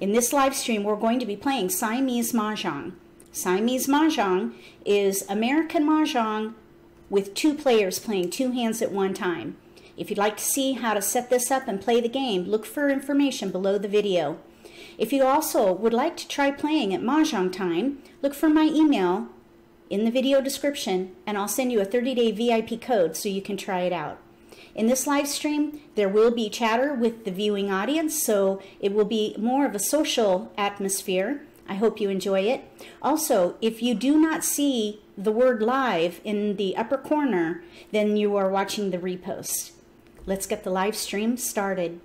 In this live stream, we're going to be playing Siamese Mahjong. Siamese Mahjong is American Mahjong with two players playing two hands at one time. If you'd like to see how to set this up and play the game, look for information below the video. If you also would like to try playing at Mahjong time, look for my email in the video description and I'll send you a 30-day VIP code so you can try it out. In this live stream, there will be chatter with the viewing audience, so it will be more of a social atmosphere. I hope you enjoy it. Also, if you do not see the word live in the upper corner, then you are watching the repost. Let's get the live stream started.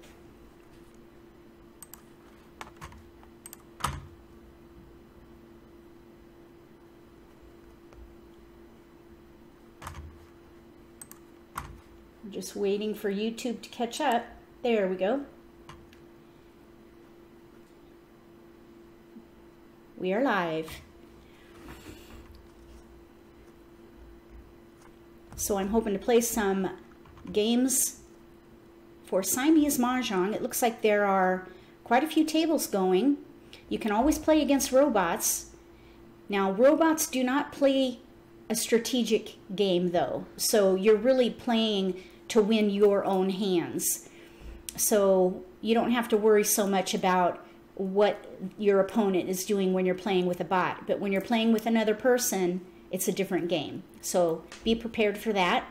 Just waiting for YouTube to catch up. There we go. We are live. So I'm hoping to play some games for Siamese Mahjong. It looks like there are quite a few tables going. You can always play against robots. Now, robots do not play a strategic game though. So you're really playing to win your own hands. So you don't have to worry so much about what your opponent is doing when you're playing with a bot. But when you're playing with another person, it's a different game. So be prepared for that.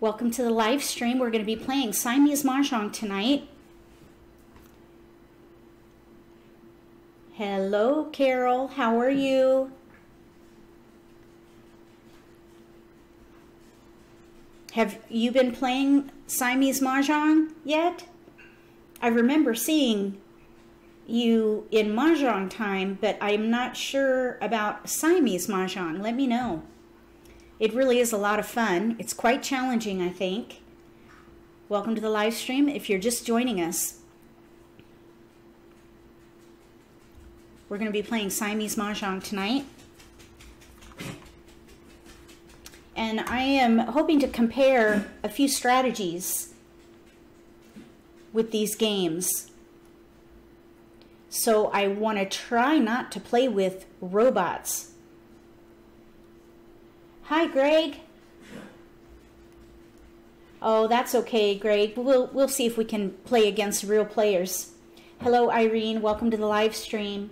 Welcome to the live stream. We're going to be playing Siamese Mahjong tonight. Hello, Carol. How are you? Have you been playing Siamese Mahjong yet? I remember seeing you in Mahjong time, but I'm not sure about Siamese Mahjong. Let me know. It really is a lot of fun. It's quite challenging, I think. Welcome to the live stream if you're just joining us. We're going to be playing Siamese Mahjong tonight. And I am hoping to compare a few strategies with these games. So I want to try not to play with robots. Hi, Greg. Oh, that's okay, Greg. We'll, we'll see if we can play against real players. Hello, Irene. Welcome to the live stream.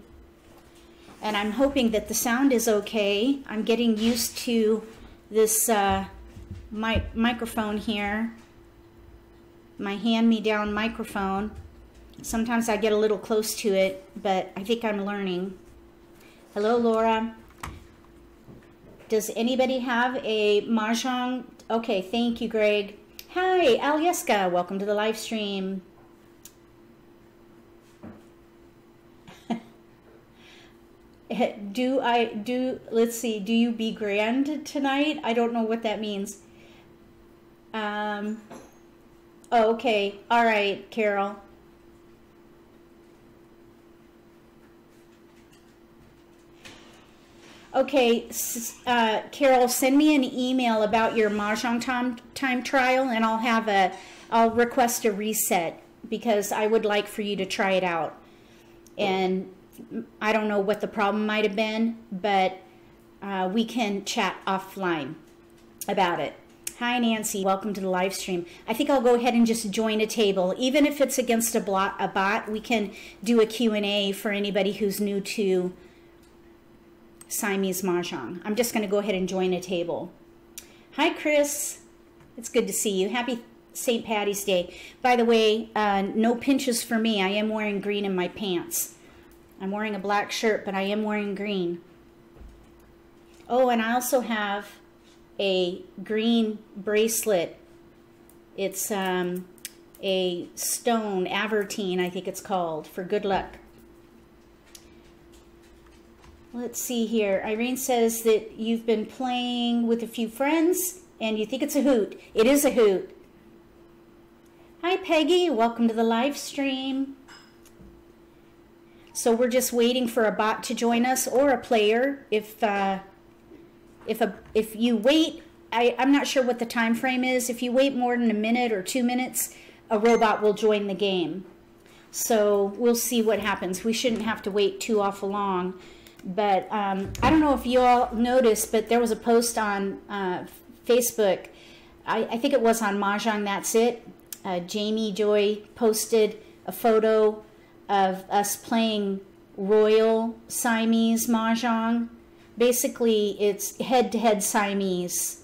And I'm hoping that the sound is okay. I'm getting used to this uh, my microphone here, my hand-me-down microphone. Sometimes I get a little close to it, but I think I'm learning. Hello, Laura. Does anybody have a Mahjong? Okay, thank you, Greg. Hi, Alyeska. Welcome to the live stream. Do I do let's see do you be grand tonight? I don't know what that means. Um oh, okay all right Carol. Okay uh, Carol send me an email about your Mahjong time, time trial and I'll have a I'll request a reset because I would like for you to try it out. And I don't know what the problem might have been, but uh, we can chat offline about it. Hi, Nancy. Welcome to the live stream. I think I'll go ahead and just join a table. Even if it's against a, a bot, we can do a Q&A for anybody who's new to Siamese Mahjong. I'm just going to go ahead and join a table. Hi, Chris. It's good to see you. Happy St. Patty's Day. By the way, uh, no pinches for me. I am wearing green in my pants. I'm wearing a black shirt, but I am wearing green. Oh, and I also have a green bracelet. It's um, a stone, avertine, I think it's called, for good luck. Let's see here. Irene says that you've been playing with a few friends and you think it's a hoot. It is a hoot. Hi, Peggy. Welcome to the live stream. So we're just waiting for a bot to join us or a player. If uh, if a if you wait, I, I'm not sure what the time frame is. If you wait more than a minute or two minutes, a robot will join the game. So we'll see what happens. We shouldn't have to wait too awful long. But um, I don't know if you all noticed, but there was a post on uh, Facebook. I, I, think it was on Mahjong That's It. Uh, Jamie Joy posted a photo of us playing Royal Siamese Mahjong. Basically, it's head-to-head Siamese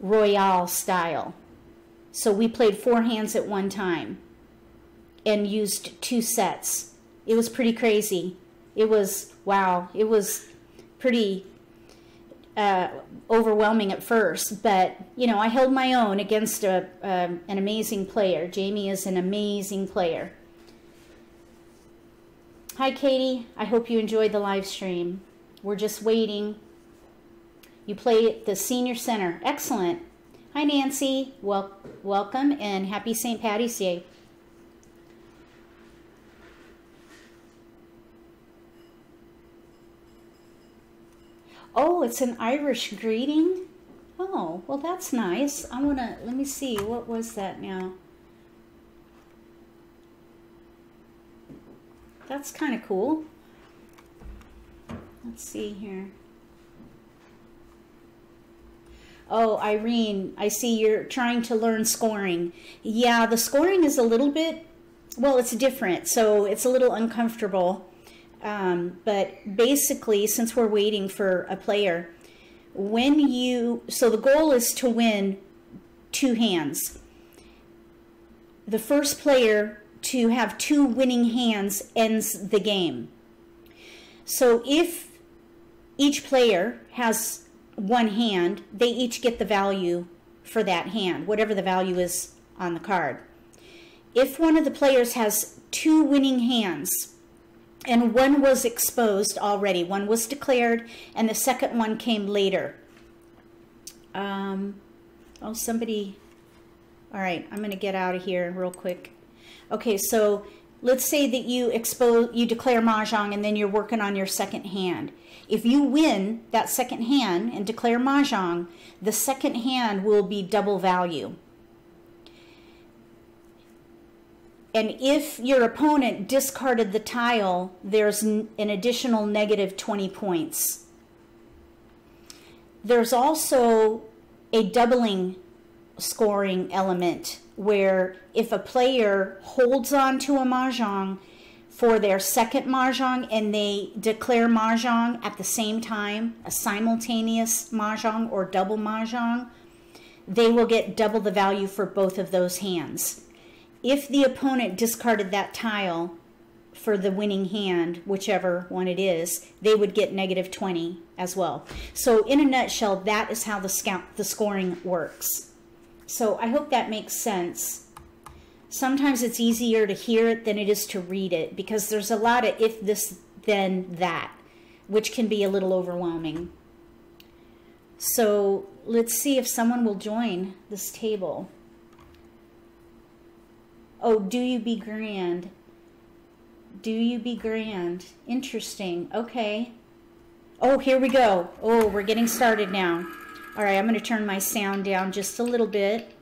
Royale style. So we played four hands at one time and used two sets. It was pretty crazy. It was, wow, it was pretty uh, overwhelming at first, but you know, I held my own against a, um, an amazing player. Jamie is an amazing player. Hi, Katie. I hope you enjoyed the live stream. We're just waiting. You play at the Senior Center. Excellent. Hi, Nancy. Well, welcome and happy St. Patty's Day. Oh, it's an Irish greeting? Oh, well, that's nice. I want to, let me see, what was that now? That's kind of cool. Let's see here. Oh, Irene, I see you're trying to learn scoring. Yeah, the scoring is a little bit, well, it's different, so it's a little uncomfortable. Um, but basically, since we're waiting for a player, when you, so the goal is to win two hands. The first player to have two winning hands ends the game. So if each player has one hand, they each get the value for that hand, whatever the value is on the card. If one of the players has two winning hands, and one was exposed already. One was declared, and the second one came later. Um, oh, somebody. All right, I'm going to get out of here real quick. Okay, so let's say that you expose, you declare mahjong, and then you're working on your second hand. If you win that second hand and declare mahjong, the second hand will be double value. And if your opponent discarded the tile, there's an additional negative 20 points. There's also a doubling scoring element where if a player holds on to a mahjong for their second mahjong and they declare mahjong at the same time, a simultaneous mahjong or double mahjong, they will get double the value for both of those hands if the opponent discarded that tile for the winning hand, whichever one it is, they would get negative 20 as well. So in a nutshell, that is how the, scout, the scoring works. So I hope that makes sense. Sometimes it's easier to hear it than it is to read it because there's a lot of if this, then that, which can be a little overwhelming. So let's see if someone will join this table. Oh, do you be grand? Do you be grand? Interesting. Okay. Oh, here we go. Oh, we're getting started now. All right, I'm going to turn my sound down just a little bit.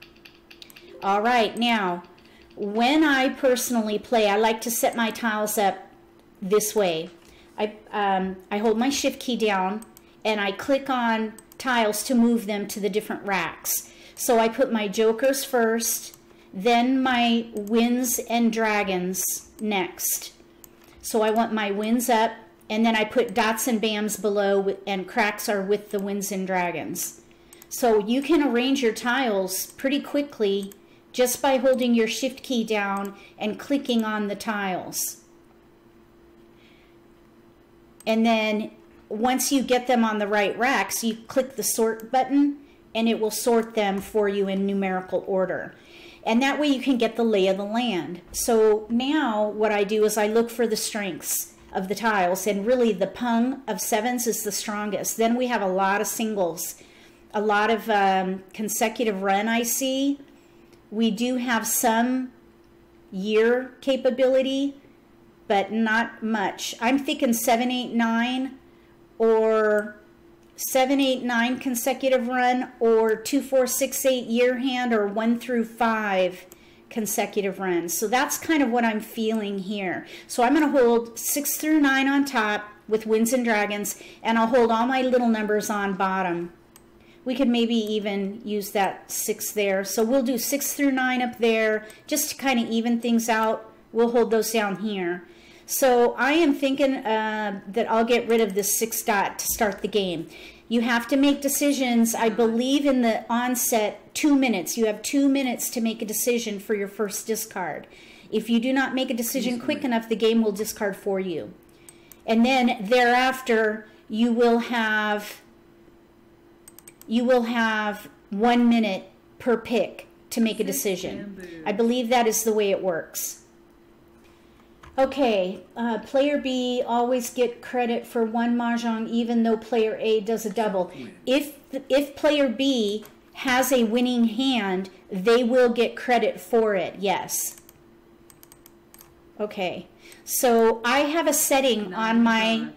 All right, now, when I personally play, I like to set my tiles up this way. I, um, I hold my shift key down and I click on tiles to move them to the different racks. So I put my jokers first, then my winds and dragons next. So I want my winds up, and then I put dots and bams below, and cracks are with the winds and dragons. So you can arrange your tiles pretty quickly just by holding your shift key down and clicking on the tiles. And then once you get them on the right racks, you click the sort button and it will sort them for you in numerical order. And that way you can get the lay of the land. So now what I do is I look for the strengths of the tiles and really the pung of sevens is the strongest. Then we have a lot of singles, a lot of um, consecutive run I see. We do have some year capability, but not much. I'm thinking seven, eight, nine, or seven, eight, nine consecutive run or two, four, six, eight year hand or one through five consecutive runs. So that's kind of what I'm feeling here. So I'm going to hold 6 through 9 on top with Winds and Dragons, and I'll hold all my little numbers on bottom. We could maybe even use that 6 there. So we'll do 6 through 9 up there, just to kind of even things out. We'll hold those down here. So I am thinking uh, that I'll get rid of this 6 dot to start the game. You have to make decisions. I believe in the onset, two minutes. You have two minutes to make a decision for your first discard. If you do not make a decision quick enough, the game will discard for you. And then thereafter, you will have you will have one minute per pick to make a decision. I believe that is the way it works. Okay, uh, player B always get credit for one mahjong even though player A does a double. If if player B has a winning hand, they will get credit for it. Yes. Okay. So I have a setting on my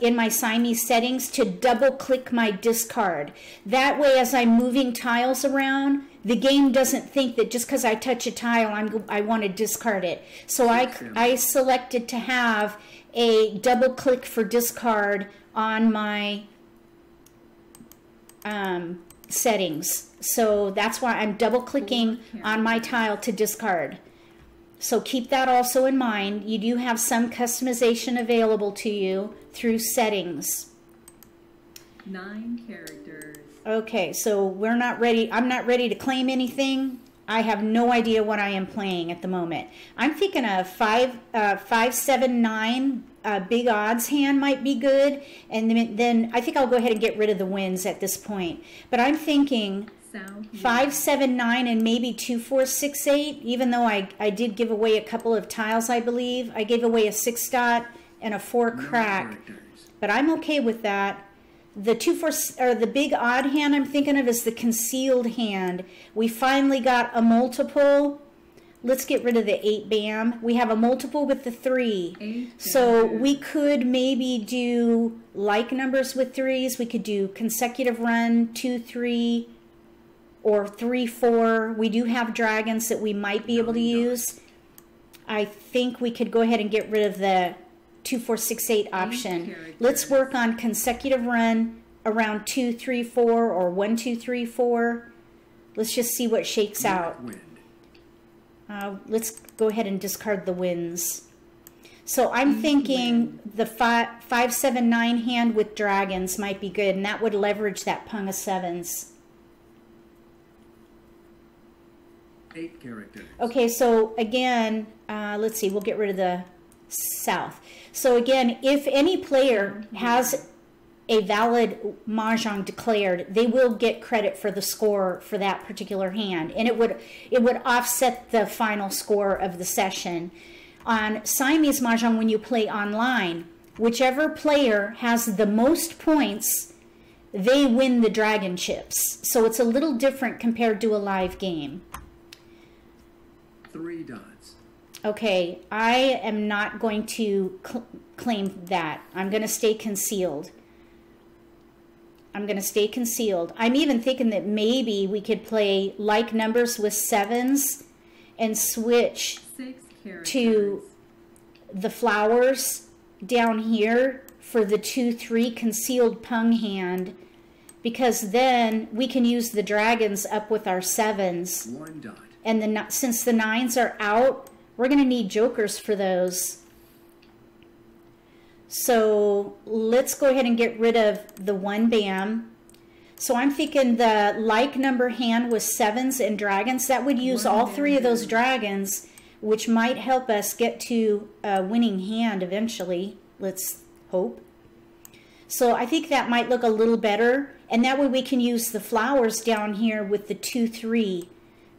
in my Siamese settings to double click my discard. That way as I'm moving tiles around, the game doesn't think that just because I touch a tile, I'm, I want to discard it. So I, I selected to have a double click for discard on my um, settings. So that's why I'm double clicking on my tile to discard. So keep that also in mind. You do have some customization available to you through settings. Nine characters. Okay, so we're not ready. I'm not ready to claim anything. I have no idea what I am playing at the moment. I'm thinking a five, uh, five, seven, nine uh, big odds hand might be good, and then, then I think I'll go ahead and get rid of the wins at this point. But I'm thinking five, seven, nine, and maybe two, four, six, eight. Even though I I did give away a couple of tiles, I believe I gave away a six dot and a four crack, but I'm okay with that. The two four or the big odd hand I'm thinking of is the concealed hand. We finally got a multiple. Let's get rid of the eight bam. We have a multiple with the three. Eight so we could maybe do like numbers with threes. We could do consecutive run, two, three, or three, four. We do have dragons that we might be able to use. I think we could go ahead and get rid of the 2468 option. Let's work on consecutive run around 2, 3, 4 or 1, 2, 3, 4. Let's just see what shakes out. Uh, let's go ahead and discard the wins. So I'm thinking the five, five, seven, nine hand with dragons might be good, and that would leverage that pung of sevens. Eight characters. Okay, so again, uh, let's see, we'll get rid of the south. So again, if any player has a valid mahjong declared, they will get credit for the score for that particular hand, and it would it would offset the final score of the session. On Siamese mahjong, when you play online, whichever player has the most points, they win the dragon chips. So it's a little different compared to a live game. Three dots. Okay, I am not going to cl claim that. I'm going to stay concealed. I'm going to stay concealed. I'm even thinking that maybe we could play like numbers with sevens and switch to the flowers down here for the 2-3 concealed pung hand because then we can use the dragons up with our sevens. One dot. And the since the nines are out, we're going to need jokers for those. So let's go ahead and get rid of the one bam. So I'm thinking the like number hand with sevens and dragons, that would use all three of those dragons, which might help us get to a winning hand eventually. Let's hope. So I think that might look a little better. And that way we can use the flowers down here with the two, three,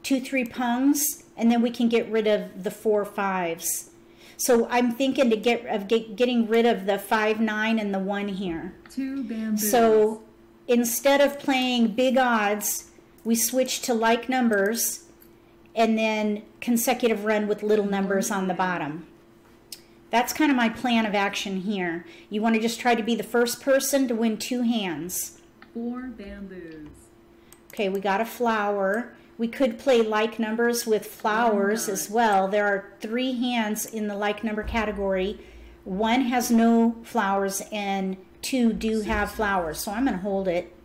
two, three pungs, and then we can get rid of the four fives. So I'm thinking to get of get, getting rid of the five nine and the one here. Two bamboos. So instead of playing big odds, we switch to like numbers, and then consecutive run with little numbers on the bottom. That's kind of my plan of action here. You want to just try to be the first person to win two hands. Four bamboos. Okay, we got a flower. We could play like numbers with flowers not? as well. There are three hands in the like number category. One has no flowers and two do have flowers. So I'm going to hold it.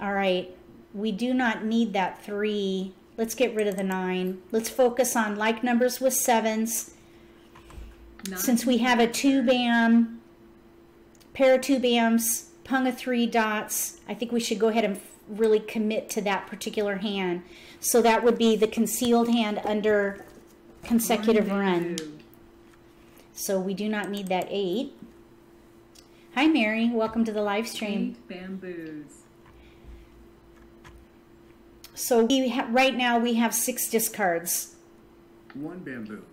All right. We do not need that three. Let's get rid of the nine. Let's focus on like numbers with sevens. Nine Since we have a two bam, pair of two bams, pung of three dots, I think we should go ahead and really commit to that particular hand. So that would be the concealed hand under consecutive run. So we do not need that eight. Hi Mary, welcome to the live stream. Eight bamboos. So we right now we have six discards. One bamboo.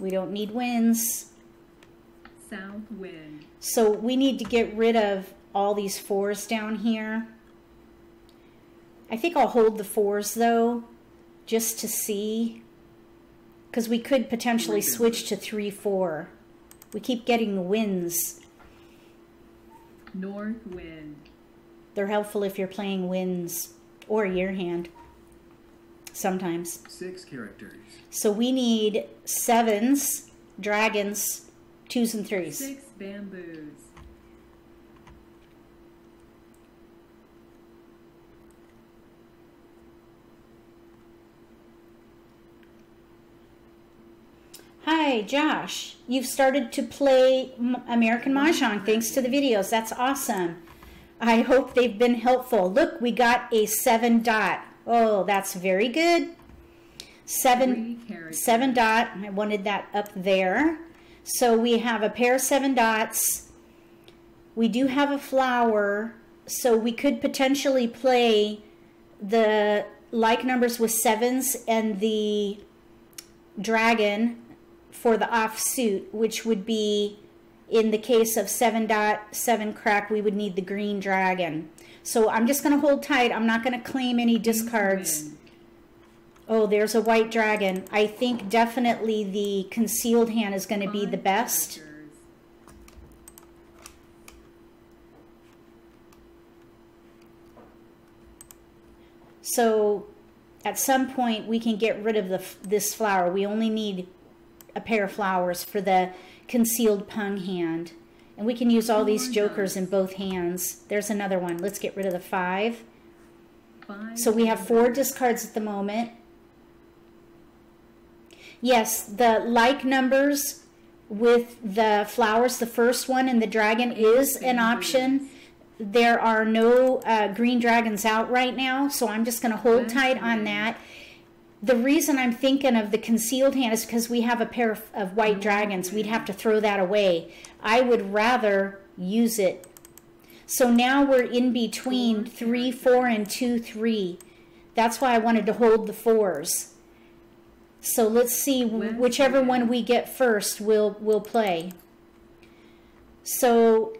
We don't need wins. South wind. So we need to get rid of all these fours down here. I think I'll hold the fours though, just to see. Because we could potentially switch to 3-4. We keep getting the wins. North wind. They're helpful if you're playing wins or your hand. Sometimes. Six characters. So we need sevens, dragons, twos and threes. Six bamboos. Hi, Josh. You've started to play American Mahjong thanks to the videos. That's awesome. I hope they've been helpful. Look, we got a seven dot. Oh, that's very good. Seven, seven dot. I wanted that up there. So we have a pair of seven dots. We do have a flower, so we could potentially play the like numbers with sevens and the dragon for the offsuit, which would be in the case of 7.7 crack, we would need the green dragon. So I'm just going to hold tight. I'm not going to claim any discards. Oh, there's a white dragon. I think definitely the concealed hand is going to be the best. So at some point we can get rid of the this flower. We only need a pair of flowers for the concealed pung hand. And we can use all these jokers in both hands. There's another one. Let's get rid of the five. Five So we have four discards at the moment. Yes, the like numbers with the flowers, the first one and the dragon is an option. There are no uh, green dragons out right now, so I'm just going to hold tight on that. The reason I'm thinking of the concealed hand is because we have a pair of, of white dragons. We'd have to throw that away. I would rather use it. So now we're in between 3, 4, and two, three. That's why I wanted to hold the fours. So let's see whichever one we get first. We'll we'll play. So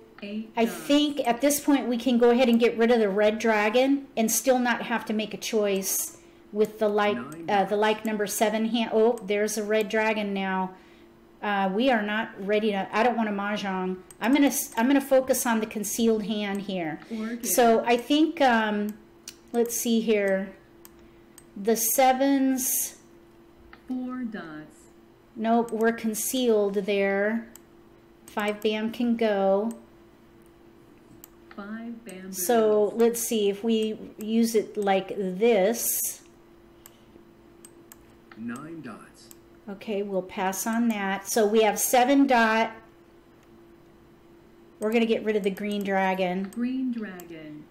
I think at this point we can go ahead and get rid of the red dragon and still not have to make a choice with the like uh, the like number seven hand. Oh, there's a red dragon now. Uh, we are not ready to. I don't want a mahjong. I'm gonna s- I'm gonna focus on the concealed hand here. So I think um, let's see here. The sevens. Four dots. Nope, we're concealed there. Five bam can go. Five bam. So let's see if we use it like this. Nine dots. Okay, we'll pass on that. So we have seven dot. We're going to get rid of the green dragon. Green dragon.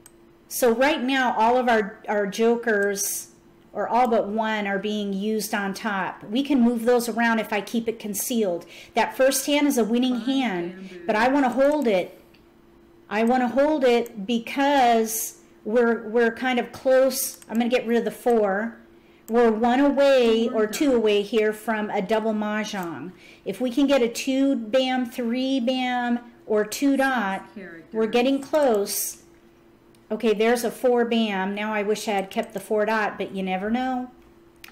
So right now, all of our, our jokers, or all but one, are being used on top. We can move those around if I keep it concealed. That first hand is a winning Five hand, bamboos. but I want to hold it. I want to hold it because we're we're kind of close. I'm going to get rid of the four. We're one away or two away here from a double mahjong. If we can get a two bam, three bam, or two dot, we're getting close. Okay, there's a four bam. Now I wish I had kept the four dot, but you never know.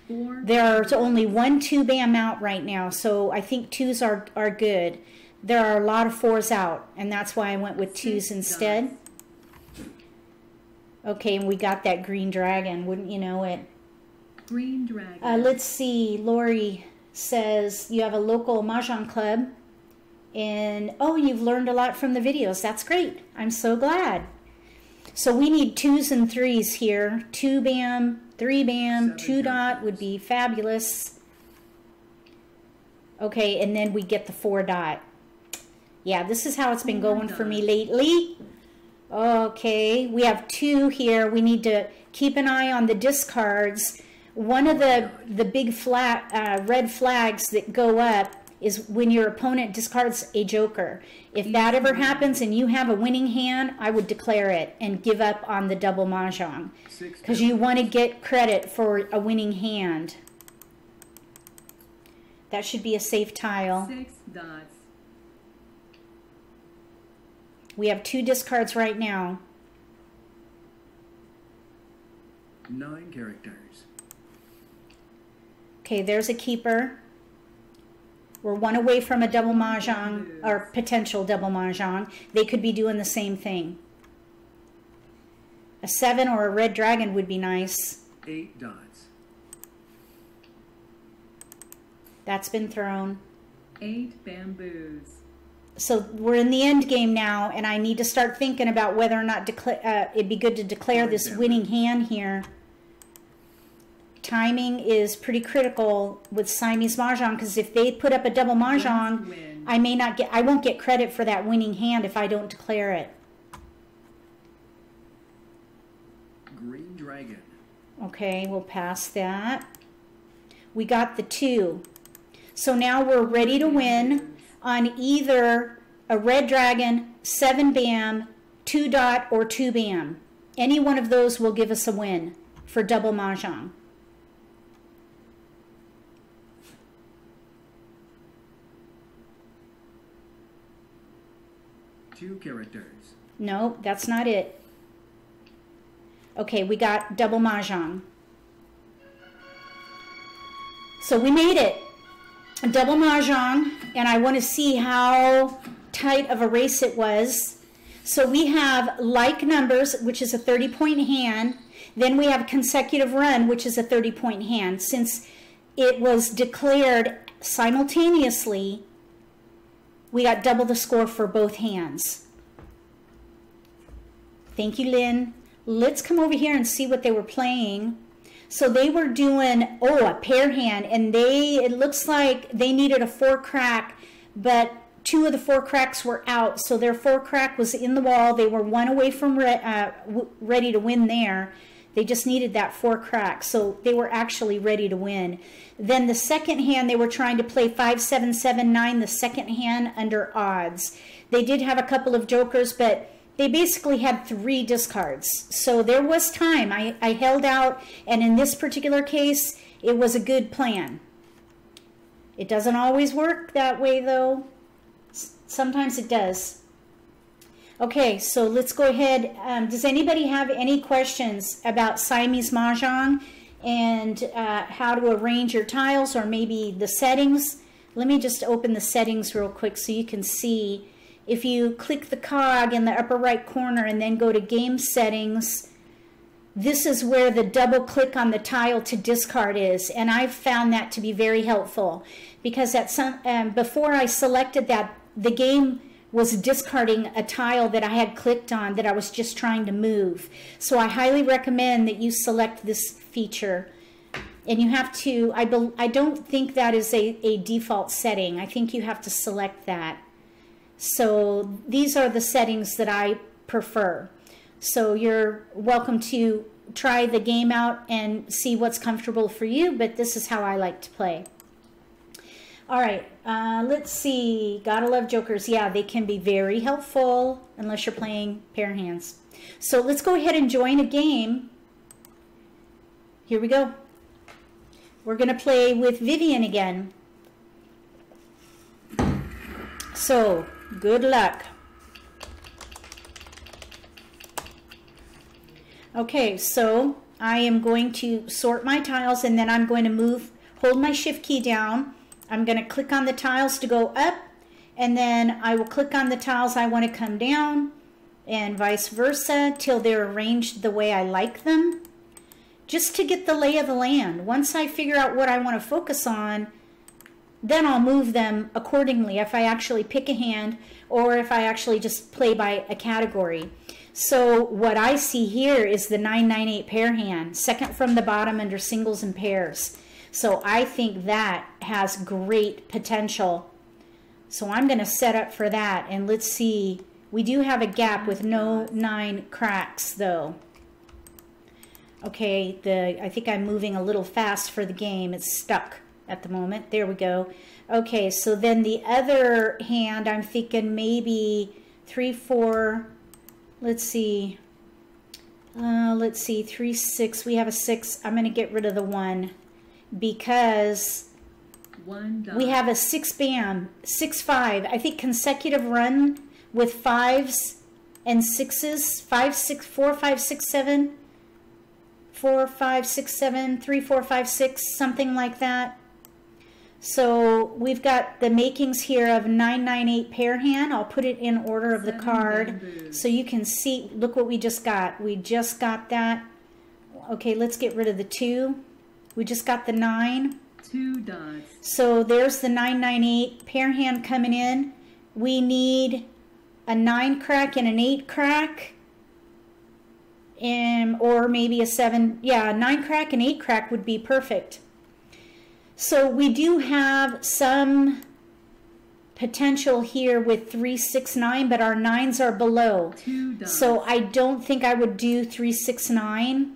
There's only one two bam out right now, so I think twos are, are good. There are a lot of fours out, and that's why I went with twos instead. Okay, and we got that green dragon, wouldn't you know it? Green dragon. Uh, let's see. Lori says you have a local mahjong club, and oh, you've learned a lot from the videos. That's great. I'm so glad. So we need twos and threes here. Two bam, three bam, Seven two dot characters. would be fabulous. Okay, and then we get the four dot. Yeah, this is how it's been Four going for me lately. Okay, we have two here. We need to keep an eye on the discards. One of the the big flag, uh, red flags that go up is when your opponent discards a joker. If that ever happens and you have a winning hand, I would declare it and give up on the double mahjong because you want to get credit for a winning hand. That should be a safe tile. Six dots. We have two discards right now. Nine characters. Okay, there's a keeper. We're one away from a double mahjong or potential double mahjong. They could be doing the same thing. A seven or a red dragon would be nice. Eight dots. That's been thrown. Eight bamboos. So we're in the end game now, and I need to start thinking about whether or not decla- uh, it'd be good to declare this winning hand here. Timing is pretty critical with Siamese mahjong because if they put up a double mahjong, I may not get I won't get credit for that winning hand if I don't declare it. Green dragon. Okay, we'll pass that. We got the two. So now we're ready to win on either a red dragon, seven bam, two dot, or two bam. Any one of those will give us a win for double mahjong. Two characters. No, that's not it. Okay, we got double mahjong. So we made it. Double mahjong, and I want to see how tight of a race it was. So we have like numbers, which is a 30 point hand. Then we have consecutive run, which is a 30 point hand. Since it was declared simultaneously, we got double the score for both hands. Thank you, Lynn. Let's come over here and see what they were playing. So they were doing, oh, a pair hand, and they, it looks like they needed a four crack, but two of the four cracks were out. So their four crack was in the wall. They were one away from re- uh, ready to win there. They just needed that four crack. So they were actually ready to win. Then the second hand, they were trying to play five, seven, seven, nine, the second hand under odds. They did have a couple of jokers, but they basically had three discards. So there was time. I, I held out, and in this particular case, it was a good plan. It doesn't always work that way, though. S- Sometimes it does. Okay, so let's go ahead. Um, does anybody have any questions about Siamese Mahjong and uh, how to arrange your tiles or maybe the settings? Let me just open the settings real quick so you can see. If you click the cog in the upper right corner and then go to game settings, this is where the double click on the tile to discard is and I've found that to be very helpful because at some um, before I selected that the game was discarding a tile that I had clicked on that I was just trying to move so I highly recommend that you select this feature and you have to I, bel I don't think that is a, a default setting I think you have to select that so these are the settings that I prefer so you're welcome to try the game out and see what's comfortable for you, but this is how I like to play. All right, uh, let's see. Gotta love jokers. Yeah, they can be very helpful unless you're playing pair hands. So let's go ahead and join a game. Here we go. We're gonna play with Vivian again. So good luck. Okay, so I am going to sort my tiles and then I'm going to move, hold my shift key down. I'm going to click on the tiles to go up and then I will click on the tiles I want to come down and vice versa till they're arranged the way I like them, just to get the lay of the land. Once I figure out what I want to focus on, then I'll move them accordingly if I actually pick a hand or if I actually just play by a category. So what I see here is the 998 pair hand, second from the bottom under singles and pairs. So I think that has great potential. So I'm going to set up for that and let's see. We do have a gap with no nine cracks though. Okay, the I think I'm moving a little fast for the game. It's stuck at the moment. There we go. Okay, so then the other hand, I'm thinking maybe three, four, let's see. Uh, let's see, three, six. We have a six. I'm going to get rid of the one because One we have a six bam, six five. I think consecutive run with fives and sixes. Five, six, four, five, six, seven. Four, five, six, seven, three, four, five, six, something like that. So we've got the makings here of 998 pair hand. I'll put it in order of the card so you can see. Look what we just got. We just got that. Okay, let's get rid of the two. We just got the nine. Two dots. So there's the 998 pair hand coming in. We need a 9 crack and an 8 crack. And, or maybe a 7. Yeah, 9 crack and 8 crack would be perfect. So we do have some potential here with 369, but our 9s are below. So I don't think I would do 369.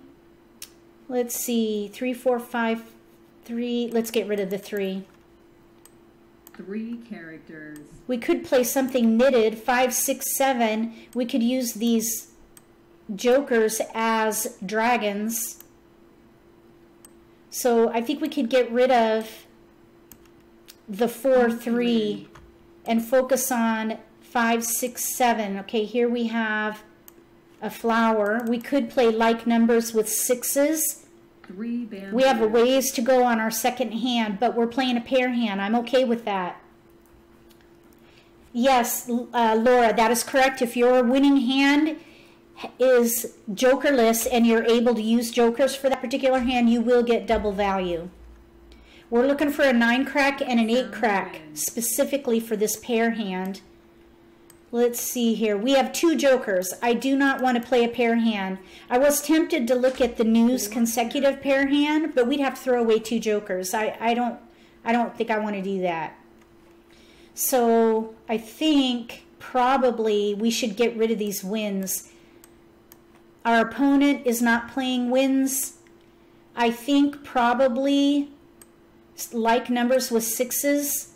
Let's see, 3, 4, 5, 3. Let's get rid of the 3. Three characters. We could play something knitted, five, six, seven. We could use these jokers as dragons. So I think we could get rid of the 4, 3 and focus on 5, 6, 7. Okay, here we have a flower. We could play like numbers with sixes. Three. We have a ways to go on our second hand, but we're playing a pair hand. I'm okay with that. Yes, uh, Laura, that is correct. If your winning hand is jokerless and you're able to use jokers for that particular hand, you will get double value. We're looking for a nine crack and an eight crack specifically for this pair hand. Let's see here. We have two jokers. I do not want to play a pair hand. I was tempted to look at the news consecutive pair hand, but we'd have to throw away two jokers. I, I don't I don't think I want to do that. So I think probably we should get rid of these wins. Our opponent is not playing wins. I think probably like numbers with sixes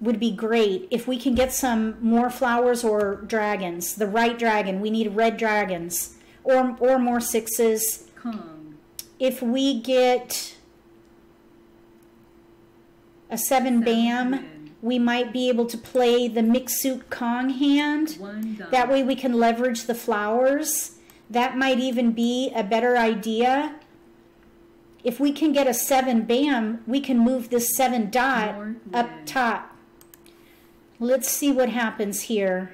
would be great if we can get some more flowers or dragons. The right dragon. We need red dragons or or more sixes. Kong. If we get a seven Seven bam, win. we might be able to play the Mixut Kong hand. That way we can leverage the flowers. That might even be a better idea. If we can get a seven bam, we can move this seven dot North up wind. top. Let's see what happens here.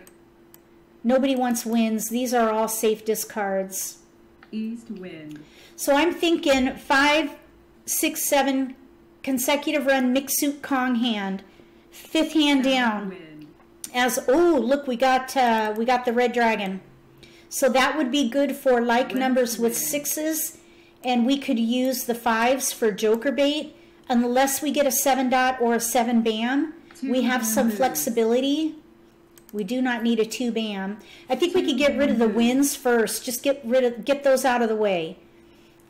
Nobody wants wins. These are all safe discards. East wind. So I'm thinking five, six, seven consecutive run Mixut Kong hand. Fifth hand South down wind. as oh look we got uh, we got the red dragon so that would be good for like numbers with sixes and we could use the fives for joker bait. Unless we get a seven dot or a seven bam we have some flexibility. We do not need a two bam. I think we could get rid of the wins first. Just get rid of get those out of the way.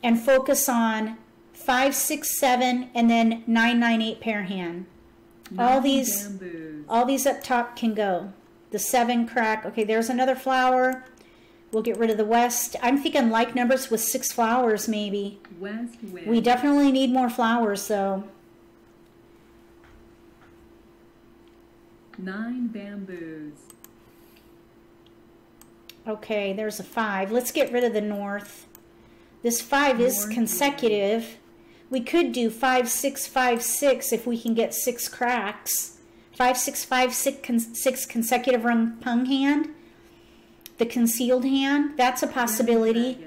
And focus on five six seven and then nine nine eight pair hand. All these all these up top can go. The seven crack. Okay, there's another flower. We'll get rid of the west. I'm thinking like numbers with six flowers maybe. West wind. We definitely need more flowers though. Nine bamboos. Okay, there's a five. Let's get rid of the north. This five is North consecutive. We could do five, six, five, six if we can get six cracks. Five, six, five, six, con- six consecutive run pung hand. The concealed hand. That's a possibility.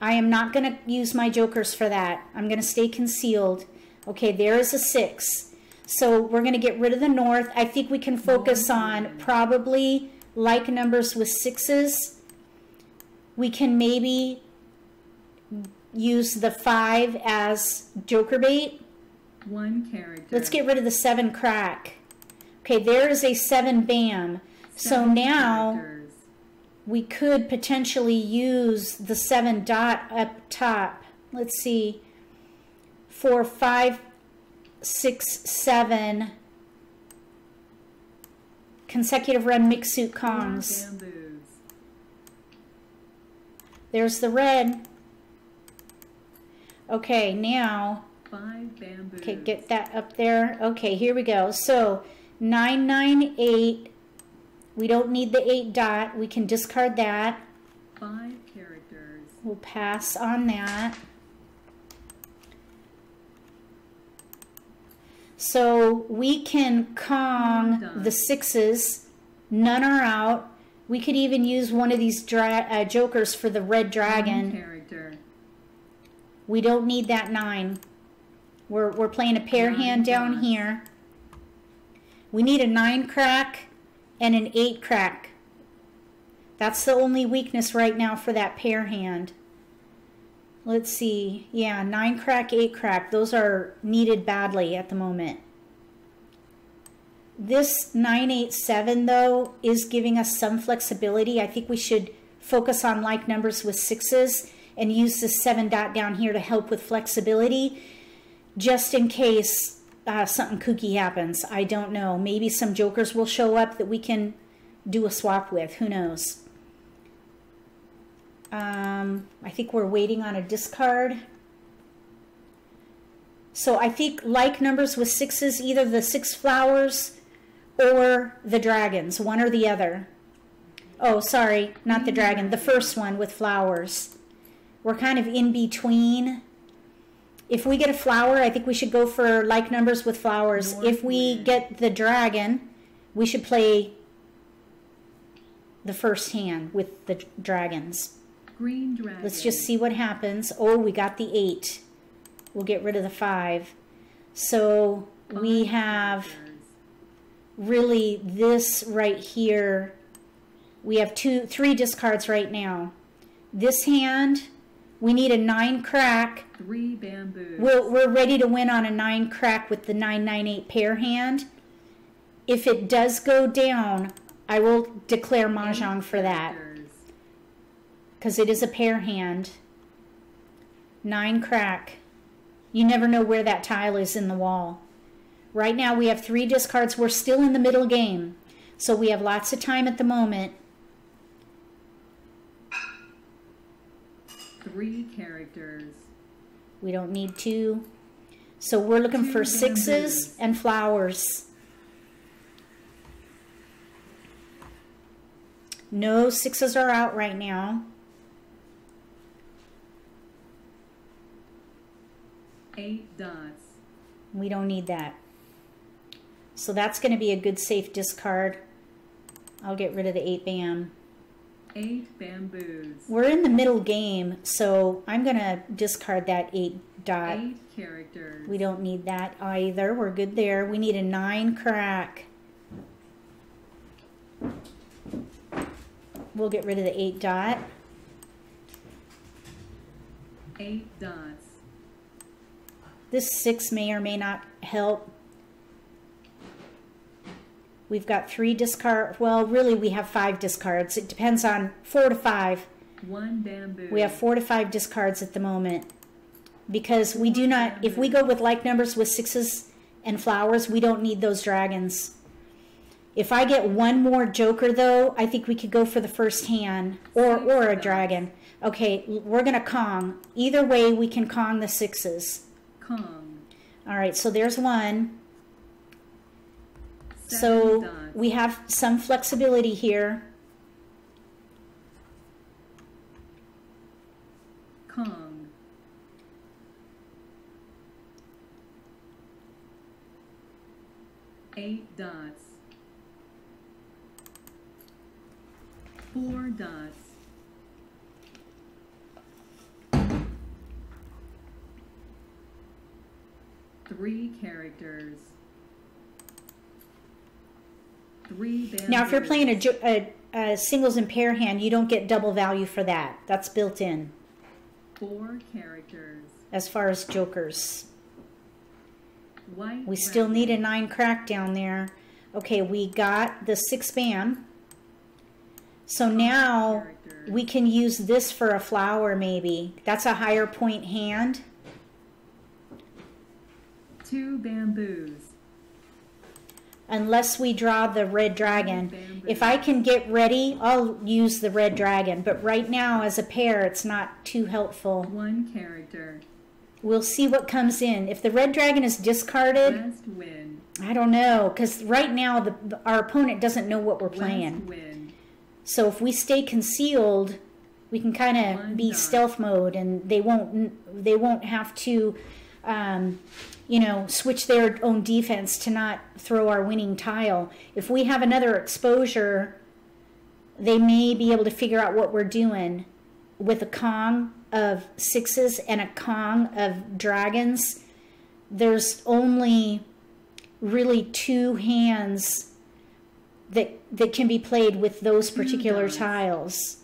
I am not going to use my jokers for that. I'm going to stay concealed. Okay, there is a six. So we're going to get rid of the north. I think we can focus on probably like numbers with sixes. We can maybe use the five as joker bait. One character. Let's get rid of the seven crack. Okay, there is a seven bam. So now characters. We could potentially use the seven dot up top. Let's see. For five, six, seven consecutive red mixed suit Four bamboos. There's the red. Okay, now, okay, get that up there. Okay, here we go. So, 998. We don't need the 8 dot. We can discard that. Five characters. We'll pass on that. So we can Kong the sixes. None are out. We could even use one of these dra- uh, jokers for the red dragon. character. We don't need that nine. We're, we're playing a pair Nine hand down here. We need a nine crack and an eight crack. That's the only weakness right now for that pair hand. Let's see. Yeah, nine crack, eight crack. Those are needed badly at the moment. This 987 though is giving us some flexibility. I think we should focus on like numbers with sixes and use this seven dot down here to help with flexibility just in case uh, something kooky happens. I don't know. Maybe some jokers will show up that we can do a swap with. Who knows? Um, I think we're waiting on a discard. So I think like numbers with sixes, either the six flowers or the dragons, one or the other. Oh, sorry, not the dragon, the first one with flowers. We're kind of in between. If we get a flower, I think we should go for like numbers with flowers. If we get the dragon, we should play the first hand with the dragons. Green dragon. Let's just see what happens. Oh, we got the eight. We'll get rid of the five. So we have really this right here. We have two, three discards right now. This hand, we need a nine crack. Three bamboos. We're, we're ready to win on a nine crack with the 998 pair hand. If it does go down, I will declare Mahjong for that because it is a pair hand. Nine crack. You never know where that tile is in the wall. Right now we have three discards. We're still in the middle game. So we have lots of time at the moment. Three characters. We don't need two. So we're looking for sixes and flowers. No sixes are out right now. Eight dots. We don't need that. So that's going to be a good safe discard. I'll get rid of the 8 bam. Eight bamboos. We're in the middle game, so I'm going to discard that 8 dot. Eight characters. We don't need that either. We're good there. We need a 9 crack. We'll get rid of the 8 dot. Eight dots. This 6 may or may not help. We've got three discard. Well, really, we have five discards. It depends on four to five. One bamboo. We have four to five discards at the moment because we do not. If we go with like numbers with sixes and flowers, we don't need those dragons. If I get one more joker, though, I think we could go for the first hand or or a dragon. Okay, we're gonna Kong. Either way, we can Kong the sixes. Kong. All right, so there's one. So we have some flexibility here. Kong. Eight dots. Four dots. Three characters. Three bamboos. Now, if you're playing a, a, a singles and pair hand, you don't get double value for that. That's built in Four characters. as far as jokers. White. We still need a nine crack down there. Okay, we got the six bam. So now characters. we can use this for a flower maybe. That's a higher point hand. Two bamboos. Unless we draw the red dragon. If I can get ready, I'll use the red dragon. But right now, as a pair, it's not too helpful. One character. We'll see what comes in. If the red dragon is discarded, West wind. I don't know. Because right now, the, our opponent doesn't know what we're West playing. wind. So if we stay concealed, we can kind of be dot. stealth mode, and they won't they won't have to, um, you know, switch their own defense to not throw our winning tile. If we have another exposure, they may be able to figure out what we're doing with a Kong of sixes and a Kong of dragons. There's only really two hands that that can be played with those hmm, particular dots. tiles.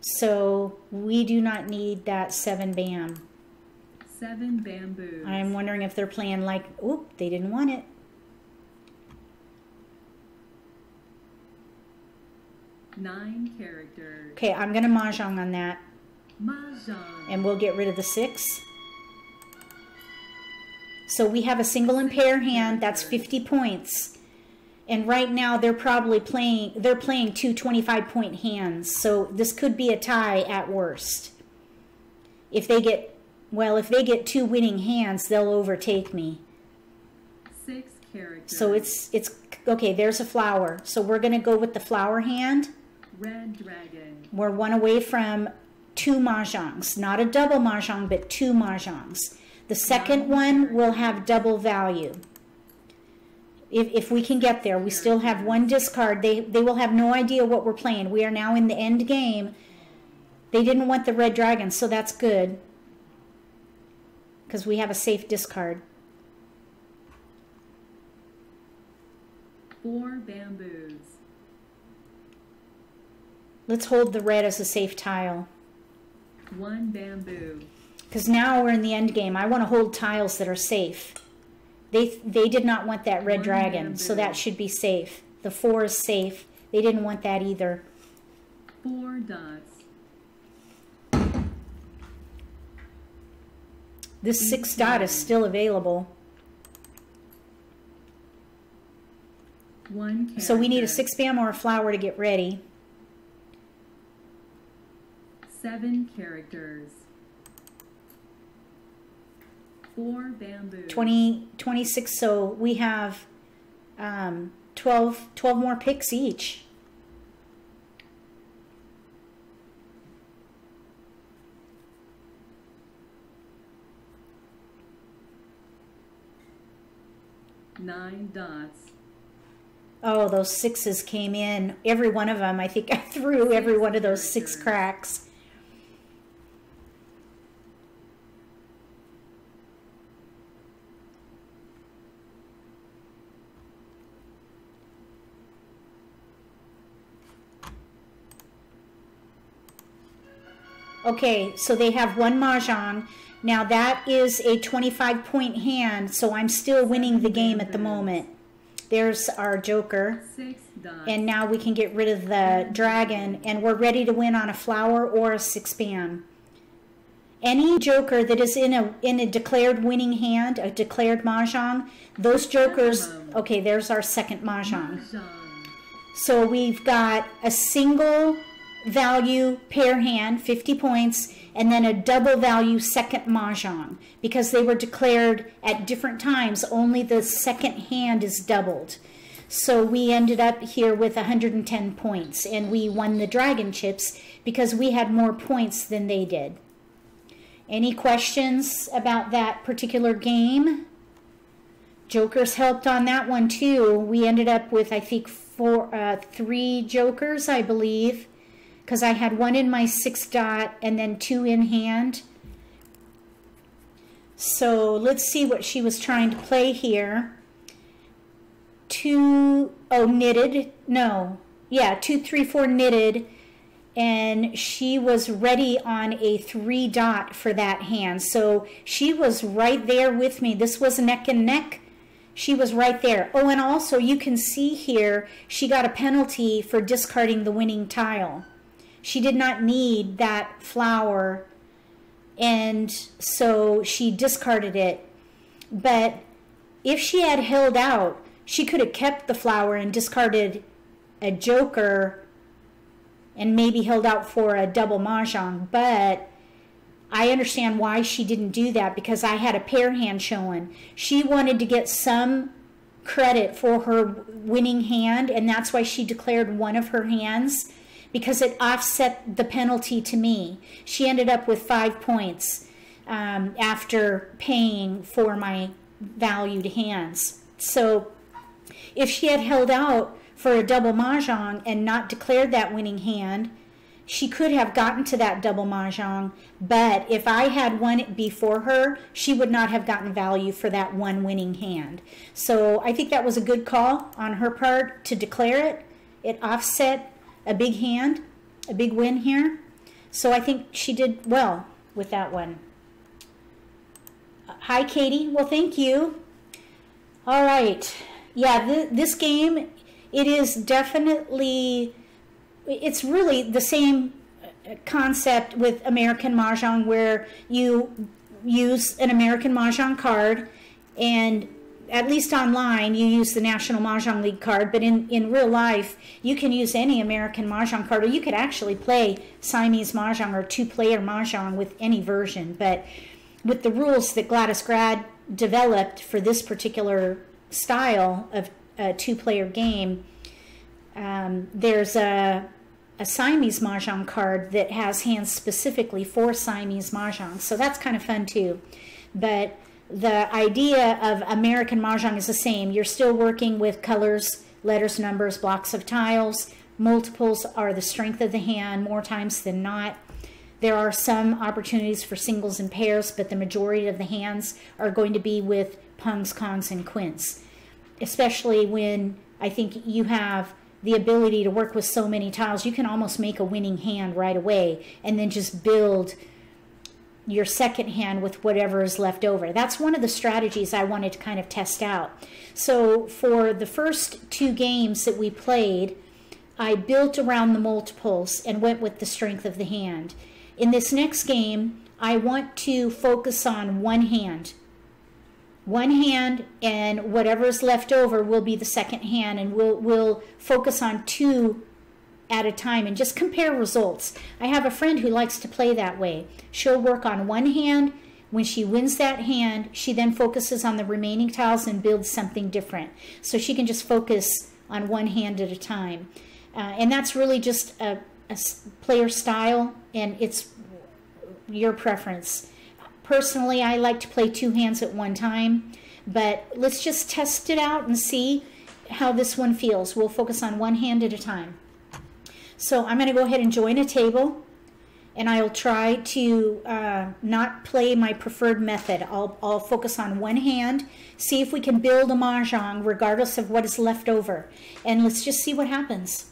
So we do not need that seven bam. Seven bamboos. I'm wondering if they're playing like, oop, they didn't want it. Nine characters. Okay, I'm gonna mahjong on that, Mahjong. and we'll get rid of the six. So we have a single and pair hand. That's 50 points. And right now they're probably playing. They're playing two 25 point hands. So this could be a tie at worst. If they get, well, if they get two winning hands, they'll overtake me. Six characters. So it's it's okay. There's a flower. So we're gonna go with the flower hand. Red dragon. We're one away from two mahjongs, not a double mahjong, but two mahjongs. The second one will have double value. If, if we can get there, we still have one discard. They they will have no idea what we're playing. We are now in the end game. They didn't want the red dragon, so that's good. Because we have a safe discard. Four bamboos. Let's hold the red as a safe tile. One bamboo. Because now we're in the end game. I want to hold tiles that are safe. They they did not want that red One dragon, so that should be safe. The four is safe. They didn't want that either. Four dots. This six dot is still available. One character. So we need a six bam or a flower to get ready. Seven characters. Four bamboos. 20, 26, so we have um, 12, 12 more picks each. Nine dots. Oh, those sixes came in. Every one of them. I think I threw every one of those six cracks. Okay, so they have one mahjong. Now that is a 25 point hand, so I'm still winning the game at the moment. There's our joker. And now we can get rid of the dragon, and we're ready to win on a flower or a six bam. Any joker that is in a in a declared winning hand, a declared mahjong, those jokers. Okay, there's our second. Mahjong. So we've got a single value pair hand, 50 points, and then a double value second mahjong. Because they were declared at different times, only the second hand is doubled. So we ended up here with 110 points, and we won the dragon chips because we had more points than they did. Any questions about that particular game? Jokers helped on that one too. We ended up with, I think, four, uh, three Jokers, I believe, because I had one in my six dot and then two in hand. So let's see what she was trying to play here. Two, oh, knitted, no, yeah, two, three, four knitted, and she was ready on a three dot for that hand. So she was right there with me. This was neck and neck. She was right there. Oh, and also you can see here, she got a penalty for discarding the winning tile. She did not need that flower, and so she discarded it. But if she had held out, she could have kept the flower and discarded a joker and maybe held out for a double mahjong, but I understand why she didn't do that because I had a pair hand showing. She wanted to get some credit for her winning hand, and that's why she declared one of her hands because it offset the penalty to me. She ended up with five points um, after paying for my valued hands. So if she had held out for a double mahjong and not declared that winning hand, she could have gotten to that double mahjong, but if I had won it before her, she would not have gotten value for that one winning hand. So I think that was a good call on her part to declare it. It offset a big hand, a big win here. So I think she did well with that one. Uh, hi, Katie. Well, thank you. All right. Yeah, th this game it is definitely it's really the same uh, concept with American Mahjong where you use an American Mahjong card and at least online you use the National Mahjong League card but in, in real life you can use any American Mahjong card or you could actually play Siamese Mahjong or two-player Mahjong with any version but with the rules that Gladys Grad developed for this particular style of a two-player game, um, there's a, a Siamese Mahjong card that has hands specifically for Siamese Mahjong. So that's kind of fun too. But the idea of American Mahjong is the same. You're still working with colors, letters, numbers, blocks of tiles. Multiples are the strength of the hand more times than not. There are some opportunities for singles and pairs, but the majority of the hands are going to be with pungs, kongs, and quints especially when I think you have the ability to work with so many tiles, you can almost make a winning hand right away and then just build your second hand with whatever is left over. That's one of the strategies I wanted to kind of test out. So for the first two games that we played, I built around the multiples and went with the strength of the hand. In this next game, I want to focus on one hand one hand and whatever is left over will be the second hand and we'll, we'll focus on two at a time and just compare results. I have a friend who likes to play that way. She'll work on one hand. When she wins that hand, she then focuses on the remaining tiles and builds something different. So she can just focus on one hand at a time. Uh, and that's really just a, a player style and it's your preference. Personally, I like to play two hands at one time, but let's just test it out and see how this one feels. We'll focus on one hand at a time. So I'm going to go ahead and join a table and I'll try to uh, not play my preferred method. I'll, I'll focus on one hand, see if we can build a mahjong regardless of what is left over. And let's just see what happens.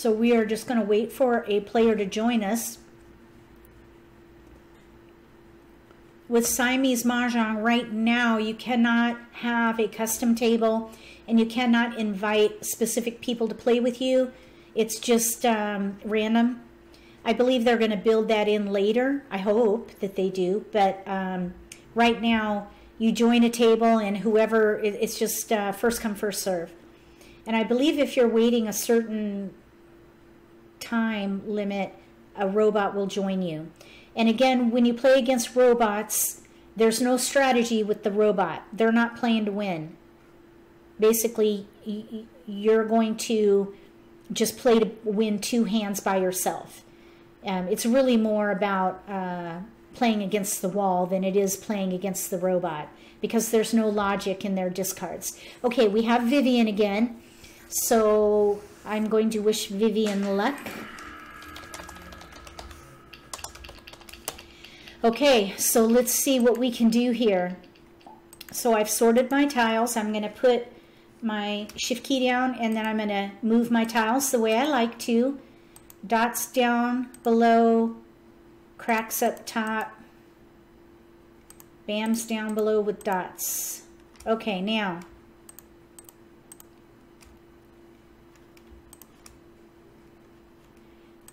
So we are just going to wait for a player to join us. With Siamese Mahjong right now, you cannot have a custom table and you cannot invite specific people to play with you. It's just um, random. I believe they're going to build that in later. I hope that they do. But um, right now, you join a table and whoever, it's just uh, first come, first serve. And I believe if you're waiting a certain time limit, a robot will join you. And again, when you play against robots, there's no strategy with the robot. They're not playing to win. Basically, you're going to just play to win two hands by yourself. Um, it's really more about uh, playing against the wall than it is playing against the robot because there's no logic in their discards. Okay, we have Vivian again. So I'm going to wish Vivian luck. Okay, so let's see what we can do here. So I've sorted my tiles. I'm going to put my shift key down and then I'm going to move my tiles the way I like to. Dots down below, cracks up top, bams down below with dots. Okay, now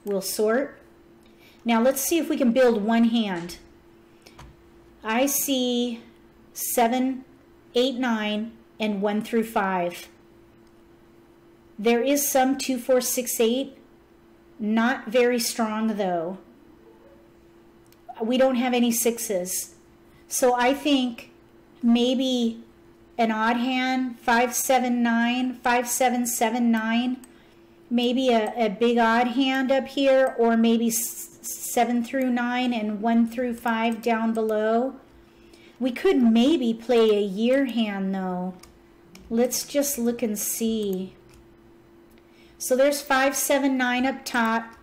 we'll sort. Now let's see if we can build one hand. I see seven, eight, nine, and one through five. There is some two, four, six, eight. Not very strong though. We don't have any sixes. So I think maybe an odd hand, five, seven, nine, five, seven, seven, nine, maybe a, a big odd hand up here, or maybe seven through nine and one through five down below. We could maybe play a year hand though. Let's just look and see. So there's five, seven, nine up top,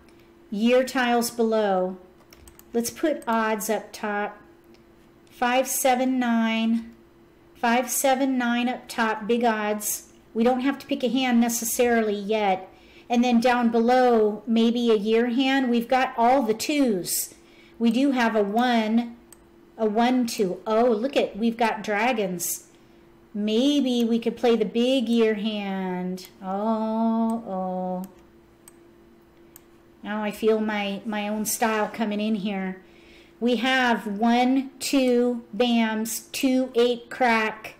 year tiles below. Let's put odds up top. Five, seven, nine, five, seven, nine up top, big odds. We don't have to pick a hand necessarily yet. And then down below, maybe a year hand. We've got all the twos. We do have a one, a one, two. Oh, look at, we've got dragons. Maybe we could play the big year hand. Oh, oh. Now I feel my, my own style coming in here. We have one, two, bams, two, eight, crack,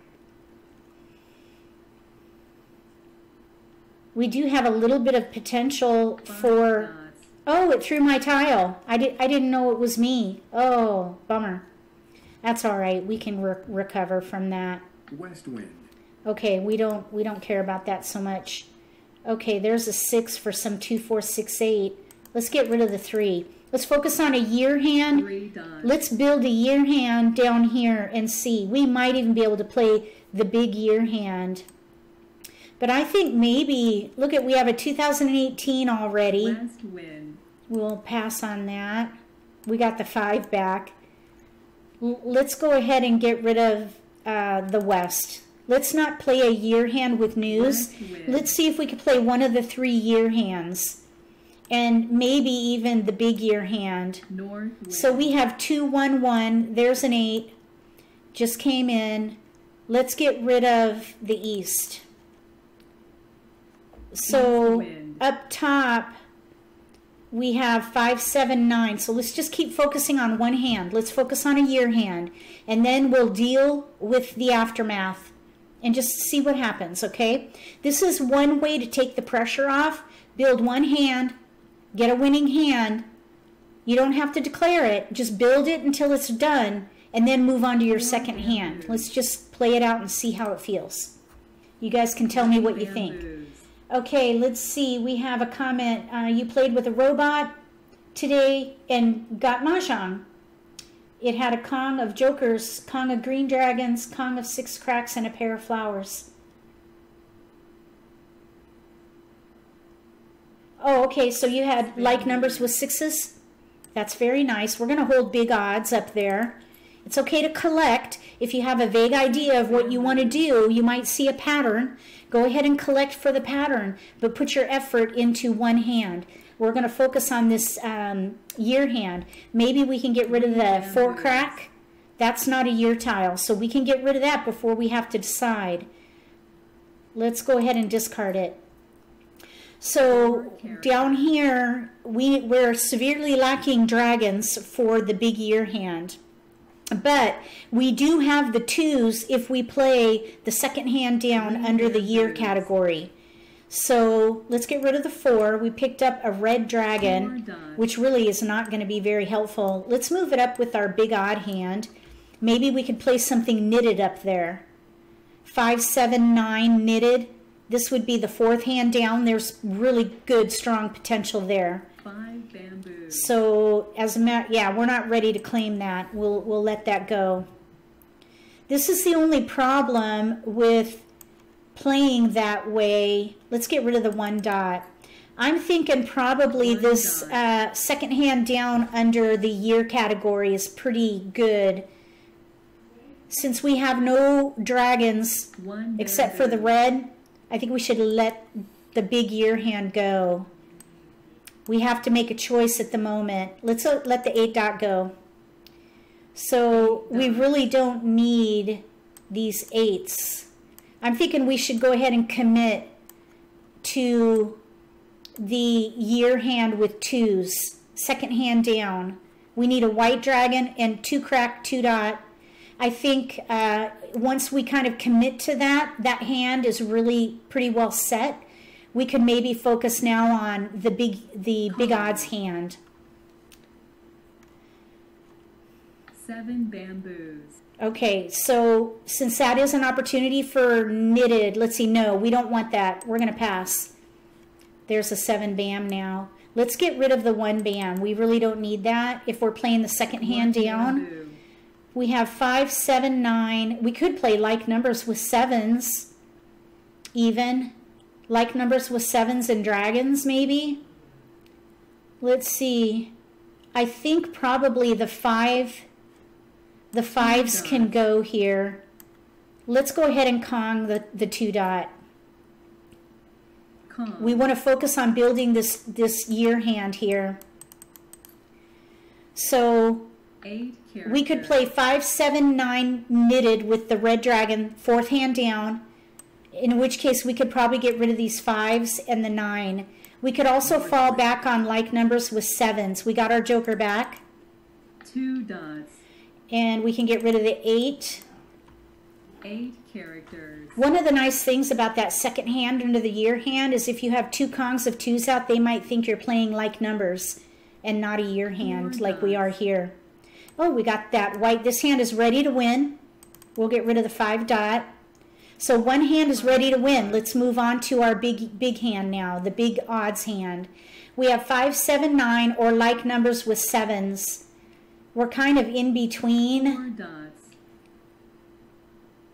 we do have a little bit of potential Five for oh it threw my tile. I did i didn't know it was me. Oh bummer. That's all right. We can re- recover from that. West wind. okay we don't we don't care about that so much. Okay there's a six for some two four six eight. Let's get rid of the three. Let's focus on a year hand. Let's build a year hand down here and see. We might even be able to play the big year hand but I think maybe, look at, we have a 2018 already. West wind. We'll pass on that. We got the five back. L- let's go ahead and get rid of uh, the West. Let's not play a year hand with news. Let's see if we could play one of the three year hands. And maybe even the big year hand. North. So we have two, one, one. There's an eight. Just came in. Let's get rid of the East. So up top, we have five, seven, nine. So let's just keep focusing on one hand. Let's focus on a year hand. And then we'll deal with the aftermath and just see what happens, okay? This is one way to take the pressure off. Build one hand, get a winning hand. You don't have to declare it. Just build it until it's done and then move on to your second hand. Let's just play it out and see how it feels. You guys can tell me what you think. Okay, let's see. We have a comment. Uh, you played with a robot today and got mahjong. It had a Kong of jokers, Kong of green dragons, Kong of six cracks, and a pair of flowers. Oh, okay. So you had like numbers with sixes? That's very nice. We're going to hold big odds up there. It's okay to collect. If you have a vague idea of what you want to do, you might see a pattern. Go ahead and collect for the pattern, but put your effort into one hand. We're going to focus on this um, year hand. Maybe we can get rid of the four crack. That's not a year tile, so we can get rid of that before we have to decide. Let's go ahead and discard it. So down here, we, we're severely lacking dragons for the big year hand. But we do have the twos if we play the second hand down under the year category. So let's get rid of the four. We picked up a red dragon, which really is not going to be very helpful. Let's move it up with our big odd hand. Maybe we could play something knitted up there. five, seven, nine knitted. This would be the fourth hand down. There's really good, strong potential there. Five bamboos. So as a matter, yeah, we're not ready to claim that. We'll we'll let that go. This is the only problem with playing that way. Let's get rid of the one dot. I'm thinking probably One this uh, second hand down under the year category is pretty good. Since we have no dragons One except for the red, I think we should let the big year hand go. We have to make a choice at the moment. Let's let the eight dot go. So we really don't need these eights. I'm thinking we should go ahead and commit to the year hand with twos. Second hand down. We need a white dragon and two crack, two dot. I think uh, once we kind of commit to that, that hand is really pretty well set. We could maybe focus now on the big the big odds hand. Seven bamboos. Okay, so since that is an opportunity for knitted, let's see. No, we don't want that. We're gonna pass. There's a seven bam now. Let's get rid of the one bam. We really don't need that. If we're playing the second hand down, we have five, seven, nine. We could play like numbers with sevens, even like numbers with sevens and dragons, maybe. Let's see. I think probably the five, the fives can go here. Let's go ahead and Kong the, the two dot. Kong. We want to focus on building this, this year hand here. So Eight we could play five, seven, nine knitted with the red dragon, fourth hand down. In which case we could probably get rid of these fives and the nine. We could also fall back on like numbers with sevens. We got our joker back. Two dots. And we can get rid of the eight. Eight characters. One of the nice things about that second hand under the year hand is if you have two kongs of twos out, they might think you're playing like numbers and not a year hand like we are here. Oh, we got that white. This hand is ready to win. We'll get rid of the five dot. So one hand is ready to win. Let's move on to our big big hand now, the big odds hand. We have five, seven, nine, or like numbers with sevens. We're kind of in between dots.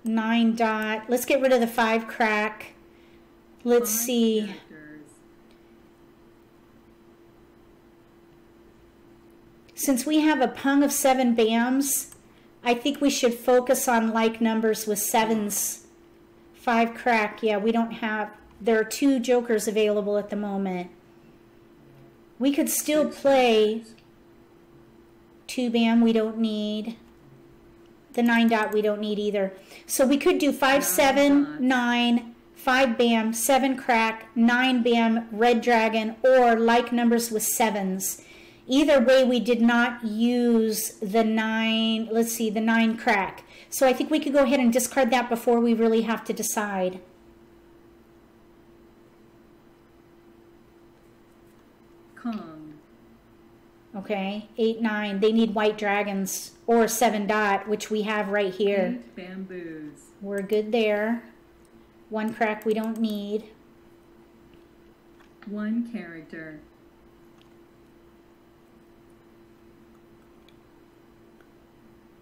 nine dot. Let's get rid of the five crack. Let's Five see. characters. Since we have a pung of seven bams, I think we should focus on like numbers with sevens. Five crack. Yeah, we don't have. There are two jokers available at the moment. We could still play two bam. We don't need. The nine dot we don't need either. So we could do five seven nine five bam seven crack nine bam red dragon or like numbers with sevens. Either way, we did not use the nine. Let's see, the nine crack. So I think we could go ahead and discard that before we really have to decide. Kong. Okay, eight nine. They need white dragons or seven dot, which we have right here. Eight bamboos. We're good there. One crack we don't need. One character.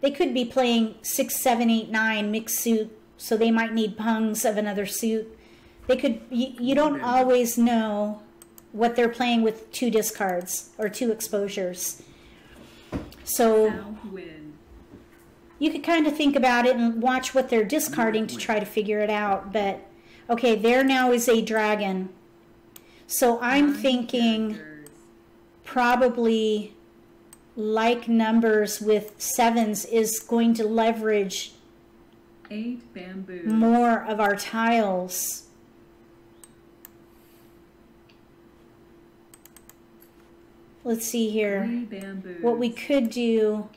They could be playing six, seven, eight, nine mixed suit, so they might need pungs of another suit. They could. You, you don't always know what they're playing with two discards or two exposures. So you could kind of think about it and watch what they're discarding to try to figure it out. But okay, there now is a dragon. So I'm thinking probably like numbers with sevens is going to leverage Eight bamboos. more of our tiles. Let's see here. What we could do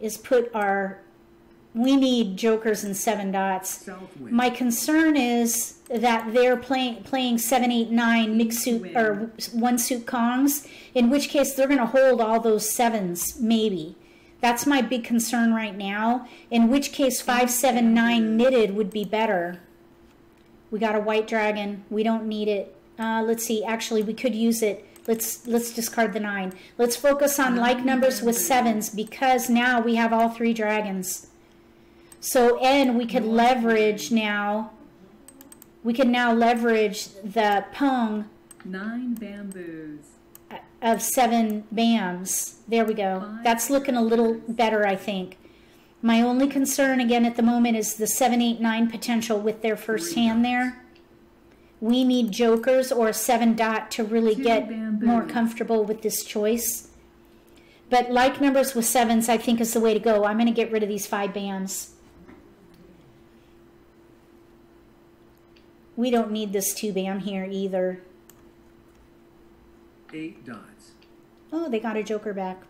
is put our, we need jokers and seven dots. My concern is that they're playing playing seven, eight, nine mixed suit or one suit kongs. In which case, they're going to hold all those sevens. Maybe That's my big concern right now. In which case, 579 knitted would be better. We got a white dragon. We don't need it. Uh, let's see. Actually, we could use it. Let's let's discard the nine. Let's focus on like numbers with sevens because now we have all three dragons. So and we could leverage now. We can now leverage the pung Nine bamboos. of seven bams. There we go. That's looking a little better, I think. My only concern again at the moment is the seven, eight, nine potential with their first hand there. We need jokers or a seven dot to really Two get bamboos. more comfortable with this choice. But like numbers with sevens, I think is the way to go. I'm going to get rid of these five bams. We don't need this two bam here either. Eight dots. Oh, they got a joker back.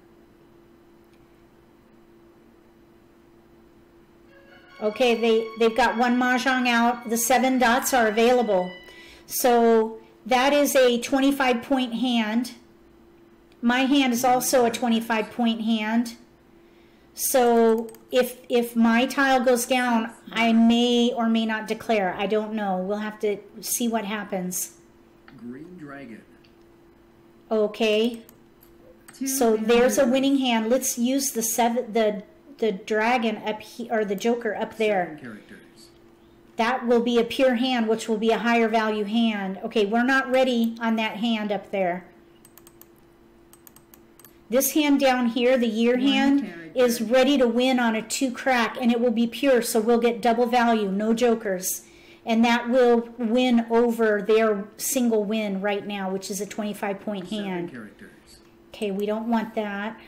Okay, they, they've got one Mahjong out. The seven dots are available. So that is a 25 point hand. My hand is also a 25 point hand. So if if my tile goes down, I may or may not declare. I don't know. We'll have to see what happens. Green dragon. Okay. Two So there's a winning hand. Let's use the seven, the the dragon up here, or the joker up there. Seven characters. That will be a pure hand, which will be a higher value hand. Okay, we're not ready on that hand up there. This hand down here, the year One hand, character. Is ready to win on a two crack, and it will be pure, so we'll get double value, no jokers. And that will win over their single win right now, which is a 25 point Seven hand. characters. Okay, we don't want that.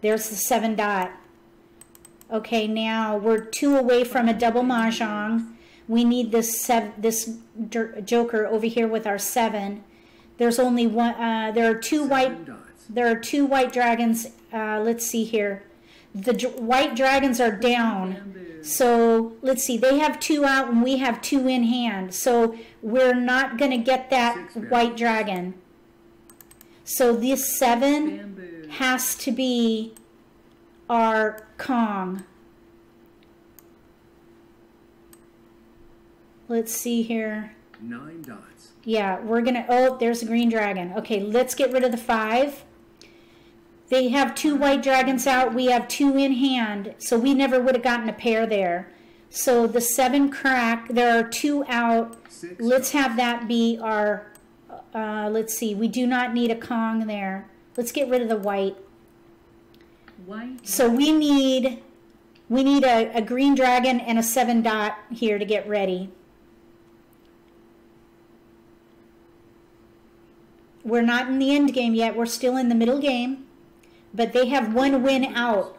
There's the seven dot. Okay, now we're two away from a double mahjong. We need this sev- this joker over here with our seven. There's only one. Uh, there are two Seven white. There are two white dragons. Uh, let's see here. The white dragons are down. So let's see. They have two out and we have two in hand. So we're not going to get that white dragon. So this seven has to be our Kong. Let's see here. Nine dots. Yeah, we're gonna, oh, there's a green dragon. Okay, let's get rid of the five. They have two white dragons out, we have two in hand, so we never would have gotten a pair there. So the seven crack, there are two out. Six. Let's have that be our, uh, let's see, we do not need a Kong there. Let's get rid of the white. White. So we need, we need a, a green dragon and a seven dot here to get ready. We're not in the end game yet. We're still in the middle game, but they have one win out.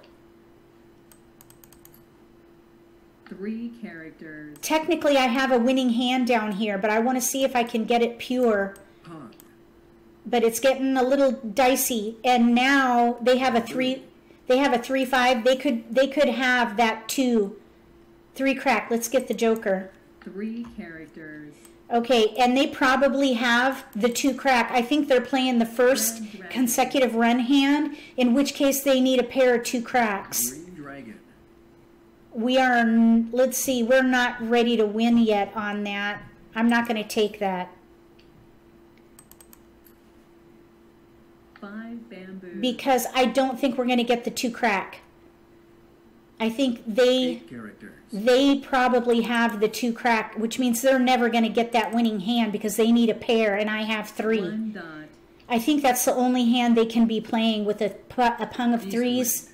Three characters. Technically, I have a winning hand down here, but I want to see if I can get it pure. But it's getting a little dicey, and now they have a three. They have a three five. They could they could have that two, three crack. Let's get the joker. Three characters. Okay, and they probably have the two crack. I think they're playing the first dragon. consecutive run hand, in which case they need a pair of two cracks. Green dragon. We are, let's see, we're not ready to win yet on that. I'm not going to take that Five bamboos. because I don't think we're going to get the two crack. I think they Eight characters. They probably have the two crack, which means they're never going to get that winning hand because they need a pair and I have three. I think that's the only hand they can be playing with a, a pung of threes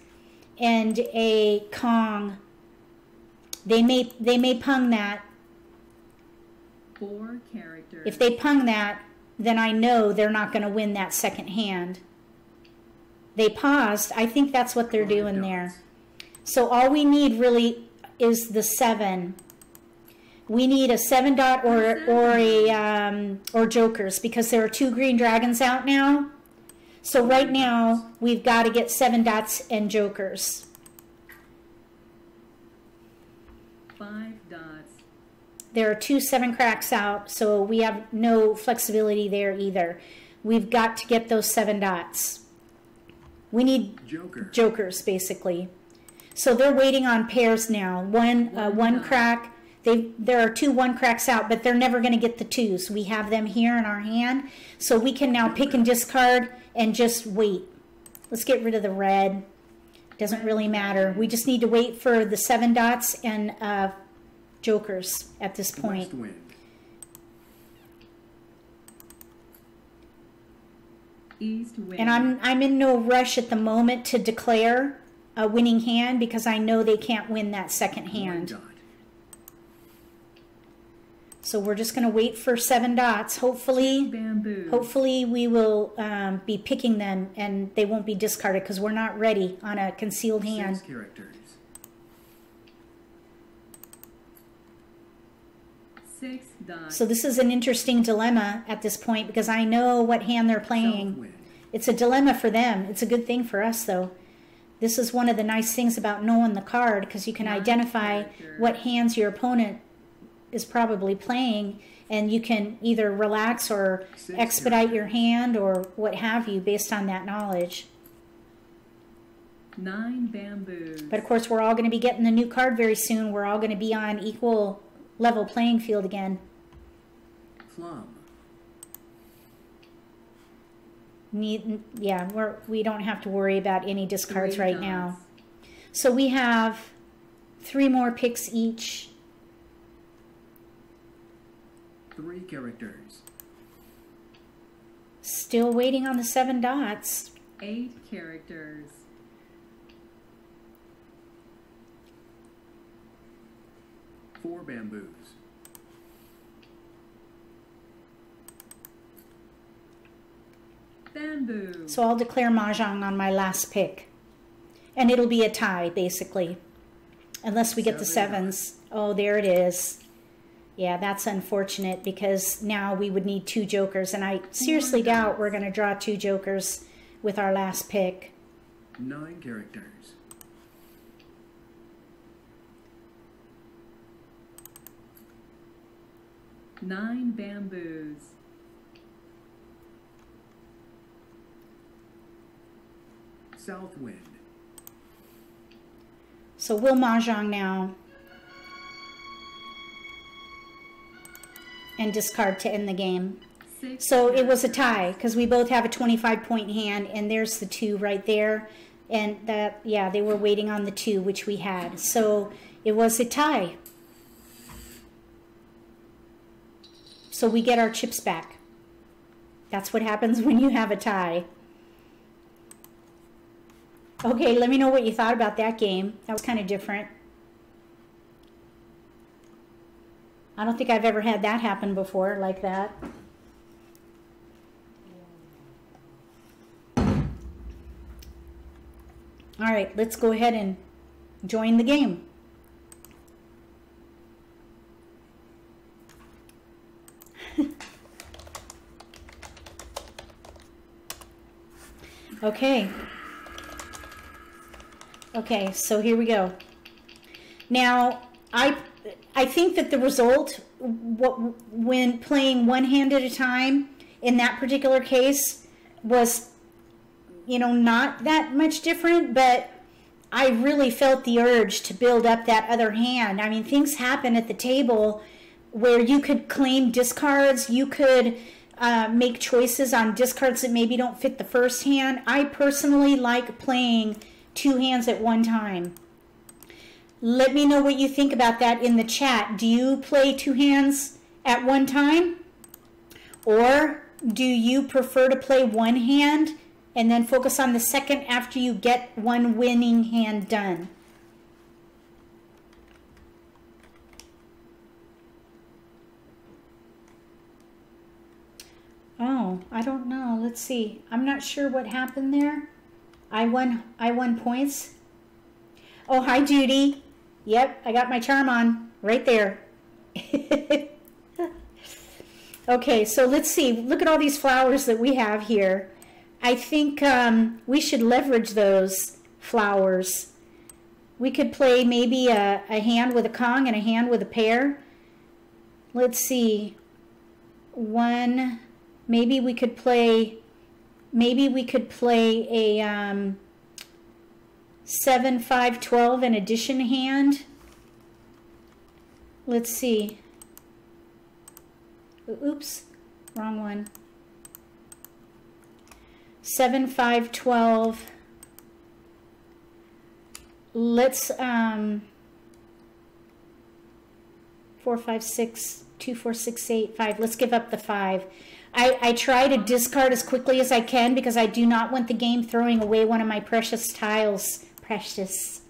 and a Kong. They may they may pung that. Four characters. If they pung that, then I know they're not going to win that second hand. They paused. I think that's what they're Five doing dots. there. So all we need really is the seven. We need a seven dot or or a um, or jokers because there are two green dragons out now. So right now we've got to get seven dots and jokers. Five dots. There are two seven cracks out, so we have no flexibility there either. We've got to get those seven dots. We need Joker. jokers basically. So they're waiting on pairs now. One uh, One one crack. They there are two one cracks out, but they're never going to get the twos. We have them here in our hand, so we can now pick and discard and just wait. Let's get rid of the red. Doesn't really matter. We just need to wait for the seven dots and uh, jokers at this point. East wind. And I'm I'm in no rush at the moment to declare a winning hand because I know they can't win that second hand. dot. So we're just going to wait for seven dots. Hopefully, bamboo. hopefully we will um, be picking them and they won't be discarded because we're not ready on a concealed hand. Six characters. Six dots. So this is an interesting dilemma at this point because I know what hand they're playing. It's a dilemma for them. It's a good thing for us though. This is one of the nice things about knowing the card because you can Nine identify characters. what hands your opponent is probably playing and you can either relax or Six expedite your hand or what have you based on that knowledge. Nine bamboos. But of course, we're all going to be getting the new card very soon. We're all going to be on equal level playing field again. Plum. Need, yeah, we're we don't have to worry about any discards Three right dots. now. So we have three more picks each. Three characters. Still waiting on the seven dots. Eight characters. Four bamboos. Bamboo. So I'll declare Mahjong on my last pick. And it'll be a tie, basically. Unless we get the sevens. Oh, there it is. Yeah, that's unfortunate because now we would need two jokers. And I seriously doubt we're going to draw two jokers with our last pick. Nine characters. Nine bamboos. South wind. So we'll Mahjong now. And discard to end the game. Six So it was a tie because we both have a 25 point hand, and there's the two right there. And that, yeah, they were waiting on the two, which we had. So it was a tie. So we get our chips back. That's what happens when you have a tie. Okay, let me know what you thought about that game. That was kind of different. I don't think I've ever had that happen before like that. All right, let's go ahead and join the game. okay. Okay, so here we go. Now, I I think that the result what when playing one hand at a time in that particular case was you know not that much different, but I really felt the urge to build up that other hand. I mean, things happen at the table where you could claim discards, you could uh, make choices on discards that maybe don't fit the first hand. I personally like playing two hands at one time. Let me know what you think about that in the chat. Do you play two hands at one time? Or do you prefer to play one hand and then focus on the second after you get one winning hand done? Oh, I don't know. Let's see. I'm not sure what happened there. I won I won points. Oh, hi Judy. Yep, I got my charm on right there. okay, so let's see. Look at all these flowers that we have here. I think um, we should leverage those flowers. We could play maybe a, a hand with a Kong and a hand with a pair. Let's see. One, maybe we could play, maybe we could play a, um, seven, five, twelve, an addition hand. Let's see. Oops, wrong one. Seven, five, twelve. Let's um. Four, five, six, two, four, six, eight, five. Let's give up the five. I, I try to discard as quickly as I can because I do not want the game throwing away one of my precious tiles. Precious.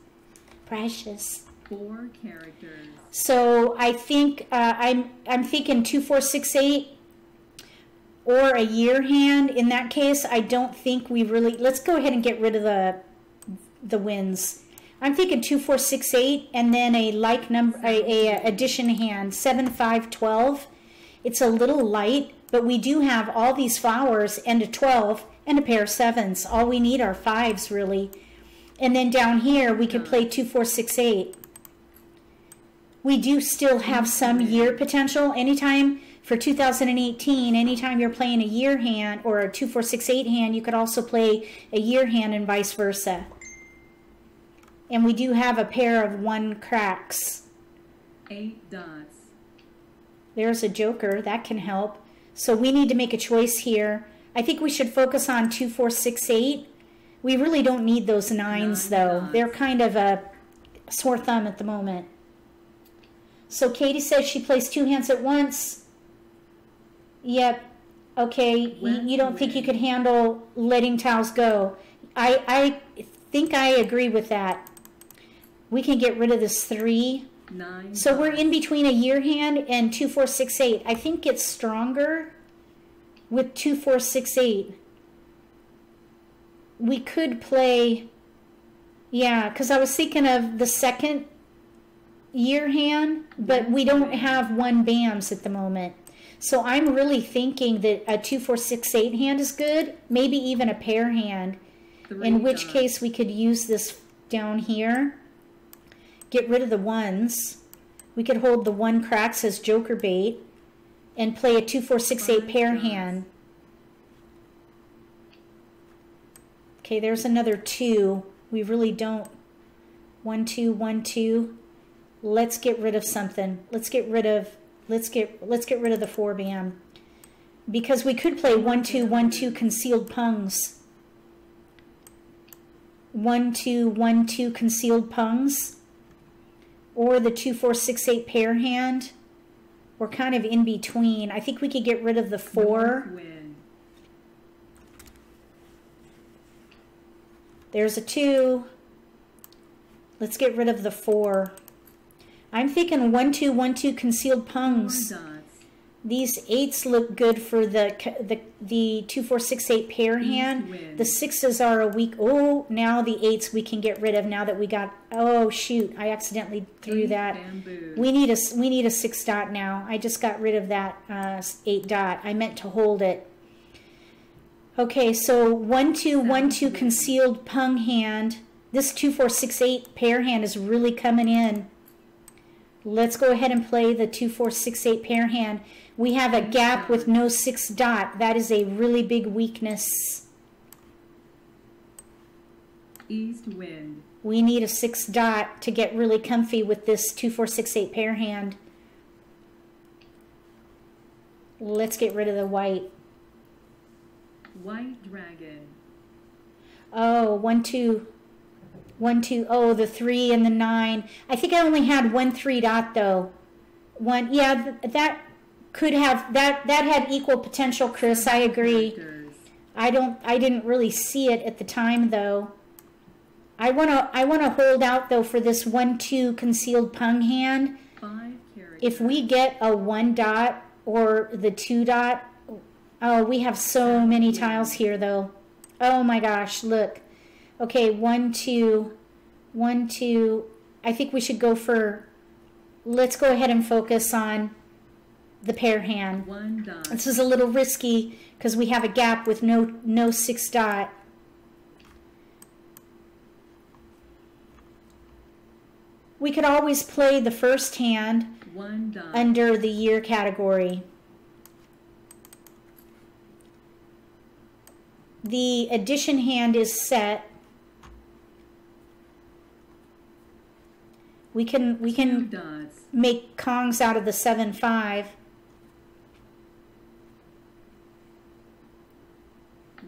Precious. Four characters. So I think uh, I'm I'm thinking two four six eight or a year hand. In that case, I don't think we really. Let's go ahead and get rid of the the winds. I'm thinking two four six eight and then a like number a, a addition hand seven five twelve. It's a little light, but we do have all these flowers and a twelve and a pair of sevens. All we need are fives really. And then down here we could play two four six eight we do still have some mm-hmm. year potential. Anytime for 2018, anytime you're playing a year hand or a 2468 hand, you could also play a year hand and vice versa. And we do have a pair of one cracks. Eight dots. There's a joker, that can help. So we need to make a choice here. I think we should focus on 2468. We really don't need those nines Nine though. They're kind of a sore thumb at the moment. So Katie says she plays two hands at once. Yep. Okay. y- You don't think you could handle letting tiles go? I I think I agree with that. We can get rid of this three. Nine. So we're in between a year hand and two four six eight. I think it's stronger with two four six eight. We could play, yeah, because I was thinking of the second year hand, but we don't have one BAMS at the moment. So I'm really thinking that a two four six eight hand is good, maybe even a pair hand. Three In which dots. case we could use this down here. Get rid of the ones. We could hold the one cracks as joker bait and play a two, four, six, eight oh Five pair hand. Okay, there's another two. We really don't. One, two, one, two. Let's get rid of something. Let's get rid of. Let's get. Let's get rid of the four bam. Because we could play one, two, one, two concealed pungs one two one two concealed pungs or the two four six eight pair hand. We're kind of in between. I think we could get rid of the four. There's a two. Let's get rid of the four. I'm thinking one two one two concealed pungs. These eights look good for the the the two four six eight pair hand the sixes are a weak oh now the eights we can get rid of now that we got oh shoot i accidentally threw Eight that bamboos. We need a we need a six dot now. I just got rid of that uh, eight dot. I meant to hold it. Okay, so one two one two concealed pung hand. This two four six eight pair hand is really coming in. Let's go ahead and play the two four six eight pair hand. We have a gap with no six dot. That is a really big weakness. East wind. We need a six dot to get really comfy with this two four six eight pair hand. Let's get rid of the white. White dragon. Oh, one, two, one, two. Oh, the three and the nine. I think I only had one three dot though. One, yeah, th- that could have that that had equal potential, Chris. I agree. I don't. I didn't really see it at the time though. I wanna. I wanna hold out though for this one two concealed pung hand. Five characters. If we get a one dot or the two dot, oh, we have so many tiles here though. Oh my gosh, look. Okay, one, two, one, two. I think we should go for, let's go ahead and focus on the pair hand. One dot. This is a little risky because we have a gap with no, no six dot. We could always play the first hand One dot. under the year category. The addition hand is set. We can we can make Kongs out of the seven five.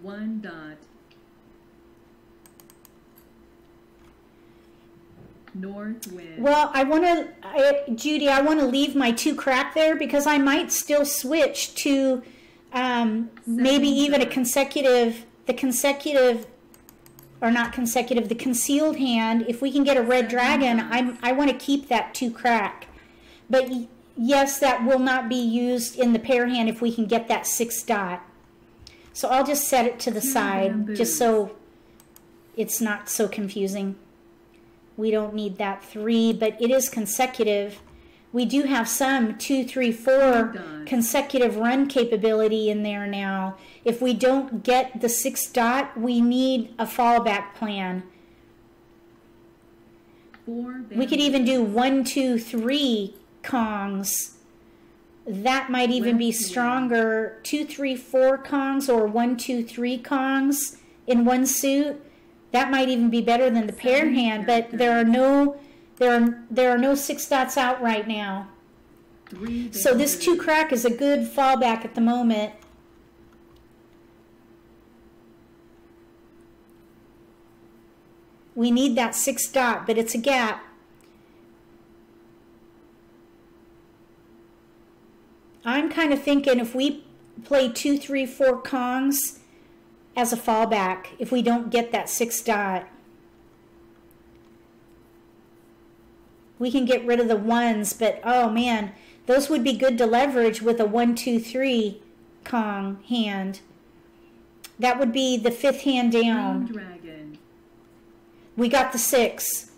One dot. North wind. Well, I want to, Judy, I want to leave my two crack there because I might still switch to um, maybe even a consecutive, the consecutive, or not consecutive, the concealed hand. If we can get a red dragon. I'm, I want to keep that two crack. But yes, that will not be used in the pair hand if we can get that six dot. So I'll just set it to the side just so it's not so confusing. We don't need that three, but it is consecutive. We do have some two, three, four dots. consecutive run capability in there now. If we don't get the six dot, we need a fallback plan. Four We could even do one, two, three Kongs. That might even be stronger. Two, three, four Kongs or one, two, three Kongs in one suit. That might even be better than the pair hand, but there are no there are there are no six dots out right now. So this two crack is a good fallback at the moment. We need that six dot, but it's a gap. I'm kind of thinking if we play two, three, four Kongs as a fallback, if we don't get that six dot, we can get rid of the ones, but oh man, those would be good to leverage with a one, two, three Kong hand. That would be the fifth hand down. We got the six.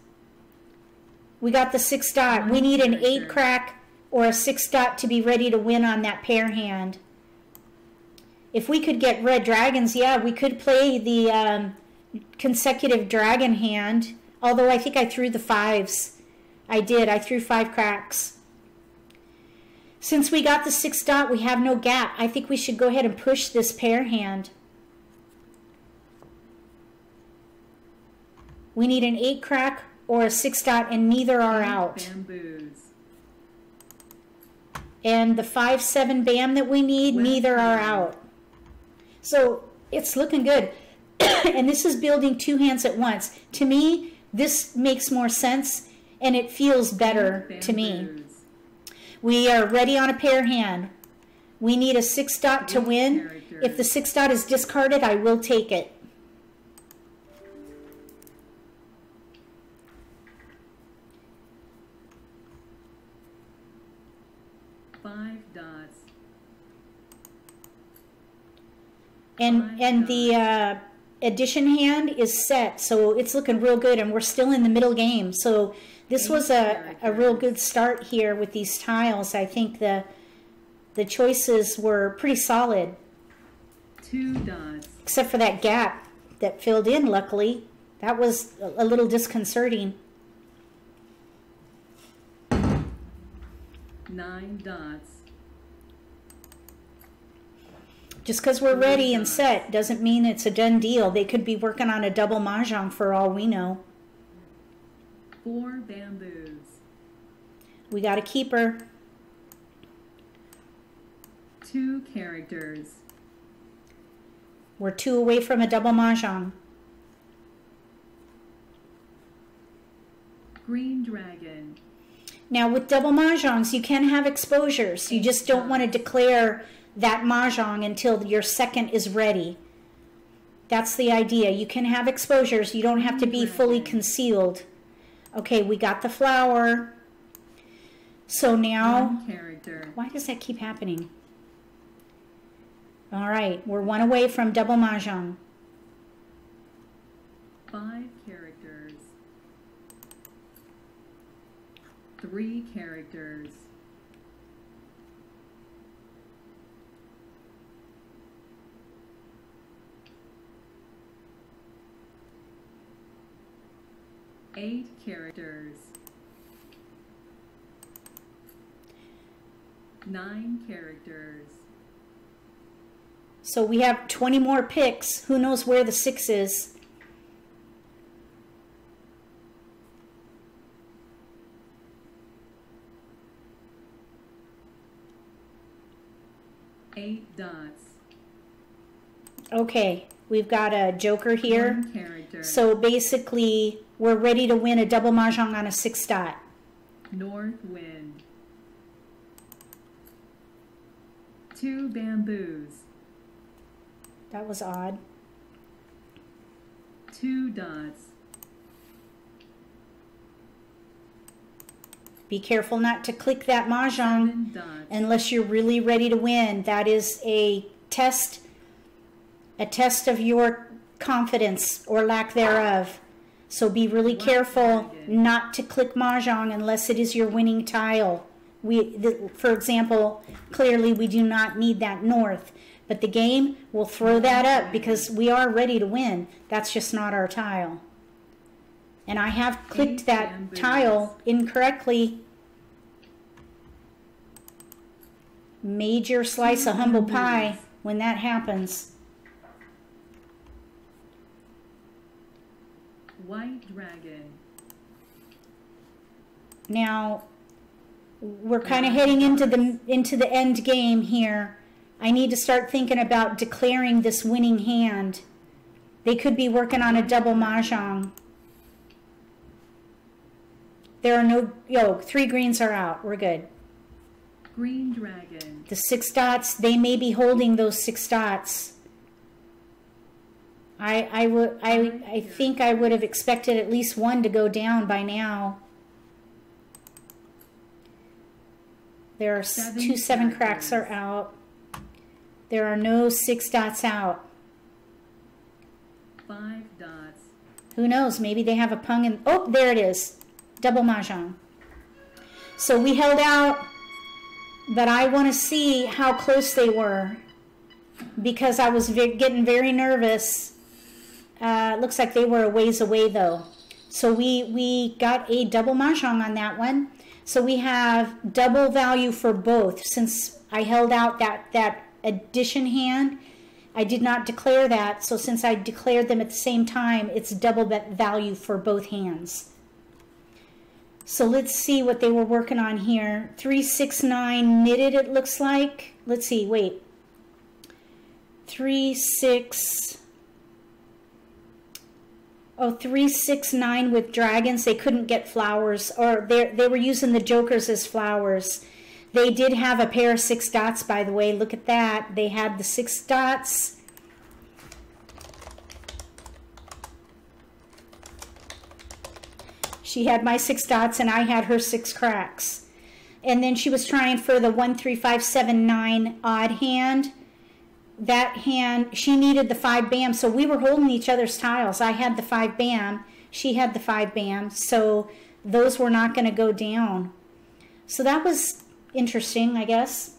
We got the six dot. We need an eight crack or a six dot to be ready to win on that pair hand. If we could get red dragons, yeah, we could play the um, consecutive dragon hand. Although I think I threw the fives. I did. I threw five cracks. Since we got the six dot, we have no gap. I think we should go ahead and push this pair hand. We need an eight crack or a six dot, and neither are out. Bamboos. And the five seven bam that we need, neither are out. So it's looking good. and this is building two hands at once. To me, this makes more sense and it feels better to me. We are ready on a pair hand. We need a six dot to win. If the six dot is discarded, I will take it. And and the uh, addition hand is set, so it's looking real good, and we're still in the middle game. So this was a, a real good start here with these tiles. I think the the choices were pretty solid, Two dots. except for that gap that filled in. Luckily, that was a little disconcerting. Nine dots. Just because we're ready and set doesn't mean it's a done deal. They could be working on a double mahjong for all we know. Four bamboos. We got a keeper. Two characters. We're two away from a double mahjong. Green dragon. Now, with double mahjongs, you can have exposures. You just don't want to declare that mahjong until your second is ready. That's the idea. You can have exposures. You don't have to be fully concealed. Okay, we got the flower. So now, why does that keep happening? All right, we're one away from double mahjong. Five characters. Three characters. eight characters, nine characters. So we have 20 more picks. Who knows where the six is? Eight dots. Okay we've got a joker here. So basically, we're ready to win a double mahjong on a six dot. North wind. Two bamboos. That was odd. Two dots. Be careful not to click that mahjong unless you're really ready to win. That is a test, a test of your confidence or lack thereof. So be really careful not to click mahjong unless it is your winning tile. We, the, for example, clearly we do not need that north, but the game will throw that up because we are ready to win. That's just not our tile. And I have clicked that tile incorrectly. Major slice of humble pie when that happens. White dragon. Now, we're kind of heading into the into the end game here. I need to start thinking about declaring this winning hand. They could be working on a double mahjong. There are no yo three greens are out. We're good. Green dragon. The six dots, they may be holding those six dots. I I would I I think I would have expected at least one to go down by now. There are s- Seven two seven cracks are out. There are no six dots out. Five dots. Who knows? Maybe they have a pung and oh, there it is, double mahjong. So we held out, but I want to see how close they were because I was getting very nervous. Uh, looks like they were a ways away though. So we we got a double mahjong on that one. So we have double value for both since I held out that that addition hand. I did not declare that, so since I declared them at the same time, it's double value for both hands. So let's see what they were working on here. 369 knitted, it looks like. Let's see, wait. 3, 6. Oh, 369 with dragons. They couldn't get flowers, or they they were using the jokers as flowers. They did have a pair of six dots, by the way. Look at that. They had the six dots. She had my six dots and I had her six cracks. And then she was trying for the one, three, five, seven, nine odd hand. That hand, she needed the five bam. So we were holding each other's tiles. I had the five bam. She had the five bam. So those were not going to go down. So that was interesting, I guess.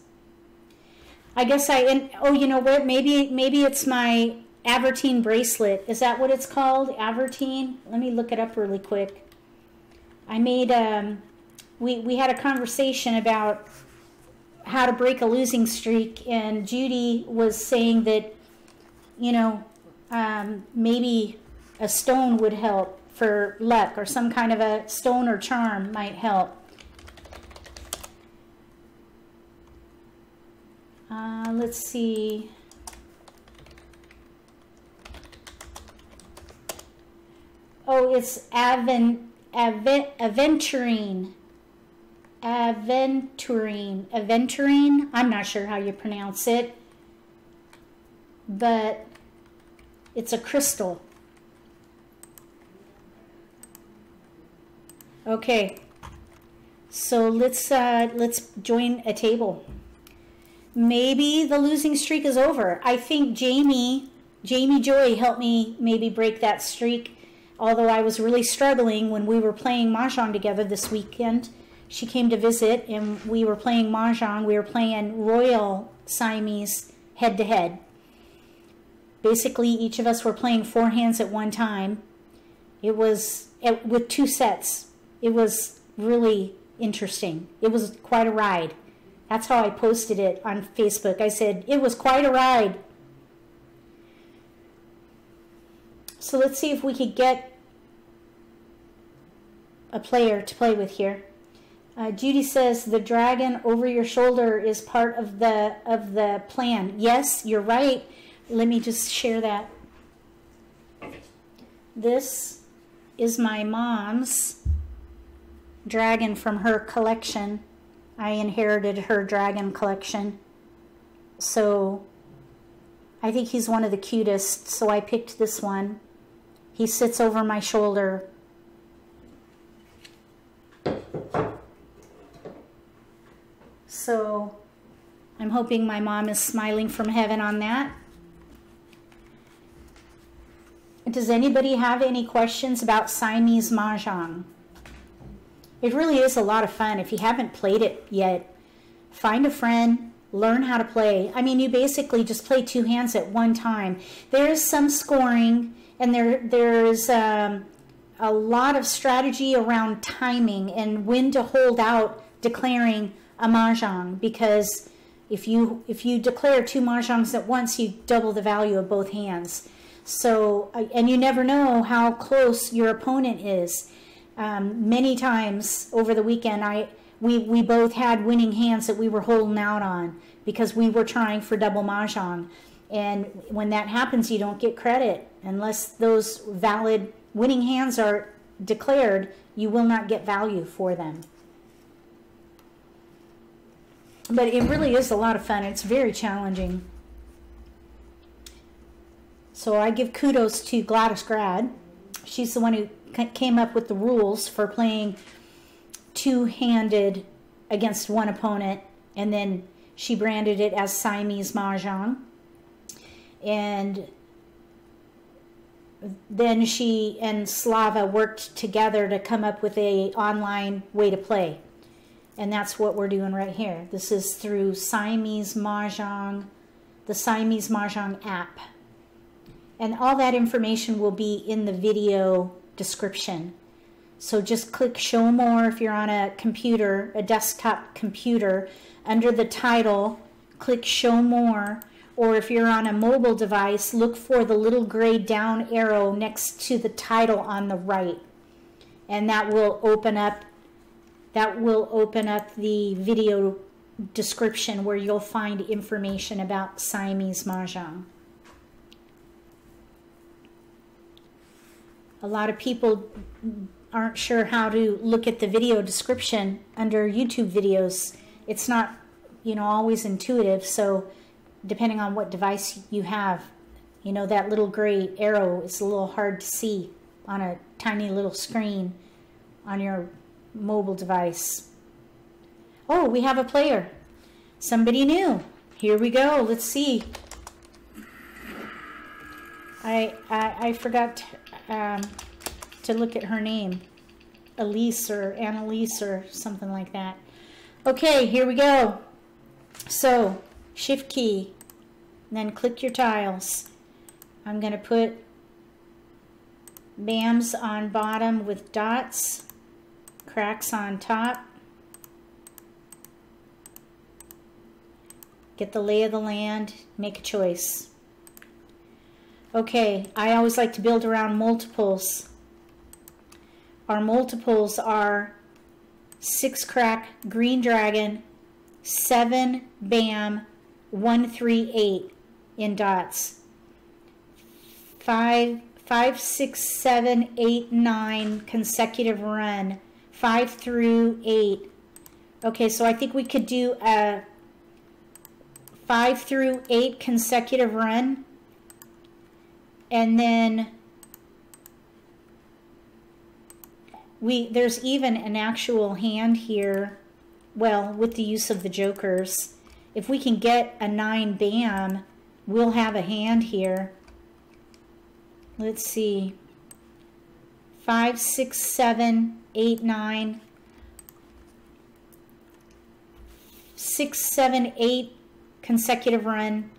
I guess I and oh, you know what? Maybe maybe it's my Avertine bracelet. Is that what it's called? Avertine. Let me look it up really quick. I made um, we we had a conversation about how to break a losing streak, and Judy was saying that you know um, maybe a stone would help for luck, or some kind of a stone or charm might help. Uh, let's see. Oh, it's aven, aven, aventurine. Aventurine. Aventurine. I'm not sure how you pronounce it. But it's a crystal. Okay. So let's uh, let's join a table maybe the losing streak is over. I think Jamie, Jamie Joy helped me maybe break that streak. Although I was really struggling when we were playing mahjong together this weekend. She came to visit and we were playing mahjong. We were playing Royal Siamese head to head. Basically, each of us were playing four hands at one time. It was it, with two sets. It was really interesting. It was quite a ride. That's how I posted it on Facebook. I said, it was quite a ride. So let's see if we could get a player to play with here. Uh, Judy says the dragon over your shoulder is part of the of the plan. Yes, you're right. Let me just share that. This is my mom's dragon from her collection. I inherited her dragon collection. So I think he's one of the cutest, so I picked this one. He sits over my shoulder. So I'm hoping my mom is smiling from heaven on that. Does anybody have any questions about Siamese Mahjong? It really is a lot of fun. If you haven't played it yet, find a friend, learn how to play. I mean, you basically just play two hands at one time. There is some scoring, and there there's um, a lot of strategy around timing and when to hold out declaring a mahjong because if you if you declare two mahjongs at once, you double the value of both hands. So, and you never know how close your opponent is. Um, many times over the weekend, I we we both had winning hands that we were holding out on because we were trying for double mahjong. And when that happens, you don't get credit unless those valid winning hands are declared. You will not get value for them. But it really is a lot of fun. It's very challenging. So I give kudos to Gladys Grad. She's the one who came up with the rules for playing two-handed against one opponent, and then she branded it as Siamese Mahjong. And then she and Slava worked together to come up with a online way to play. And that's what we're doing right here. This is through Siamese Mahjong, the Siamese Mahjong app. And all that information will be in the video description. So just click show more if you're on a computer, a desktop computer. Under the title, click show more. Or if you're on a mobile device, look for the little gray down arrow next to the title on the right. And that will open up that will open up the video description where you'll find information about Siamese Mahjong. A lot of people aren't sure how to look at the video description under YouTube videos. It's not, you know, always intuitive. So depending on what device you have, you know, that little gray arrow is a little hard to see on a tiny little screen on your mobile device. Oh, we have a player. Somebody new. Here we go. Let's see. I I, I forgot um, to look at her name. Elise or Annalise or something like that. Okay, here we go. So, shift key, then click your tiles. I'm going to put BAMs on bottom with dots cracks on top. Get the lay of the land, make a choice. Okay, I always like to build around multiples. Our multiples are 6 crack, green dragon, 7 bam, one three eight in dots. 5, 5, 6, 7, 8, 9 consecutive run. 5 through 8. Okay, so I think we could do a 5 through 8 consecutive run. And then we there's even an actual hand here, well, with the use of the jokers. If we can get a 9 bam, we'll have a hand here. Let's see. Five, six, seven, eight, nine, six, seven, eight consecutive run,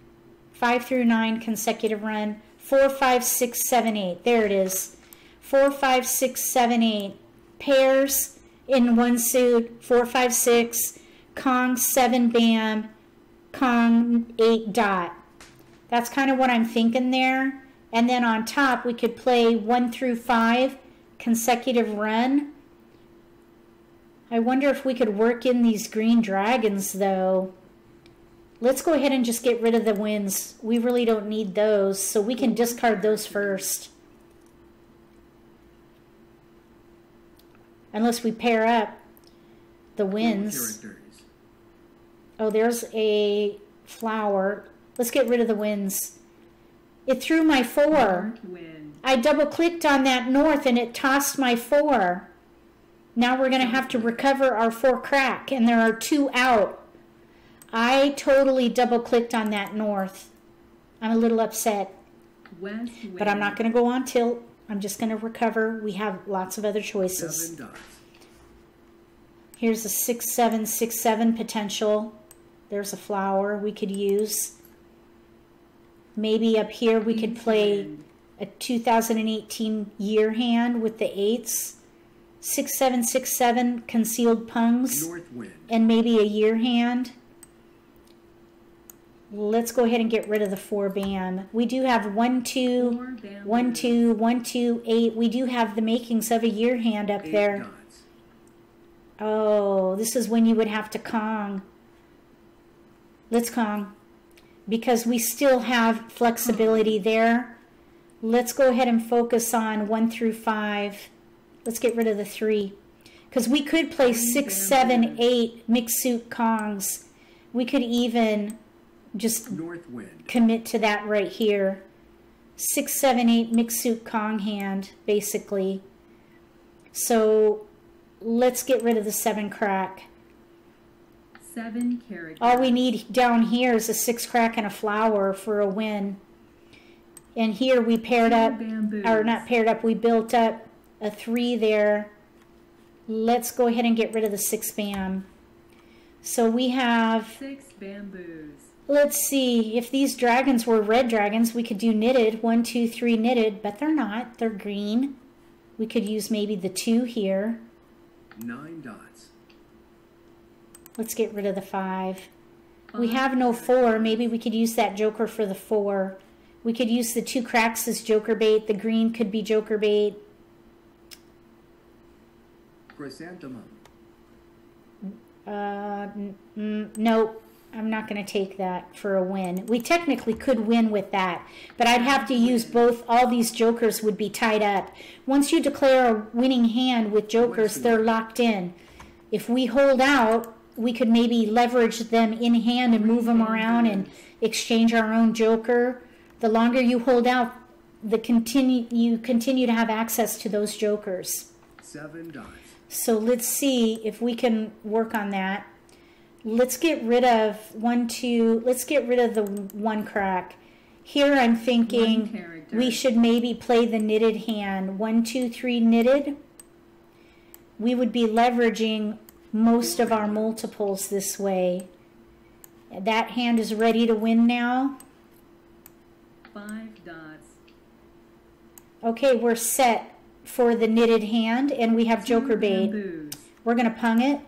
five through nine consecutive run, four, five, six, seven, eight. There it is. Four, five, six, seven, eight. Pairs in one suit, four, five, six, Kong, seven, bam, Kong, eight, dot. That's kind of what I'm thinking there. And then on top, we could play one through five consecutive run I wonder if we could work in these green dragons though. Let's go ahead and just get rid of the winds. We really don't need those, so we can discard those first. Unless we pair up the winds. Oh, there's a flower. Let's get rid of the winds. It threw my four. I double clicked on that north and it tossed my four. Now we're going to have to recover our four crack, and there are two out. I totally double clicked on that north. I'm a little upset, West but I'm not going to go on tilt. I'm just going to recover. We have lots of other choices. Here's a six seven six seven potential. There's a flower we could use. Maybe up here we could play a 2018 year hand with the eights. Six seven six seven concealed pungs and maybe a year hand. Let's go ahead and get rid of the four bam. We do have one two Four bamboo. one two one two eight. We do have the makings of a year hand up Eight there. dots. Oh, this is when you would have to Kong. Let's Kong. Because we still have flexibility there. Let's go ahead and focus on one through five. Let's get rid of the three. Because we could play six, seven, eight mixed suit Kongs. We could even just North wind. commit to that right here. Six, seven, eight mixed suit Kong hand, basically. So let's get rid of the seven crack. Seven characters. All we need down here is a six crack and a flower for a win. And here we paired Two up, bamboos. or not paired up, we built up a three there. Let's go ahead and get rid of the six bam. So we have Six bamboos. Let's see, if these dragons were red dragons, we could do knitted, one, two, three knitted, but they're not, they're green. We could use maybe the two here. Nine dots. Let's get rid of the five. We have no four, maybe we could use that joker for the four. We could use the two cracks as joker bait, the green could be joker bait. Chrysanthemum. Uh, mm, nope, I'm not going to take that for a win. We technically could win with that, but I'd have to use both. All these jokers would be tied up. Once you declare a winning hand with jokers, they're locked in. If we hold out, we could maybe leverage them in hand and move them around and exchange our own joker. The longer you hold out, the continue you continue to have access to those jokers. Seven dots. So let's see if we can work on that. Let's get rid of one, two, let's get rid of the one crack. Here I'm thinking we should maybe play the knitted hand. One, two, three knitted. We would be leveraging most of our multiples this way. That hand is ready to win now. Five dots. Okay, we're set for the knitted hand and we have joker bait. We're going to pung it.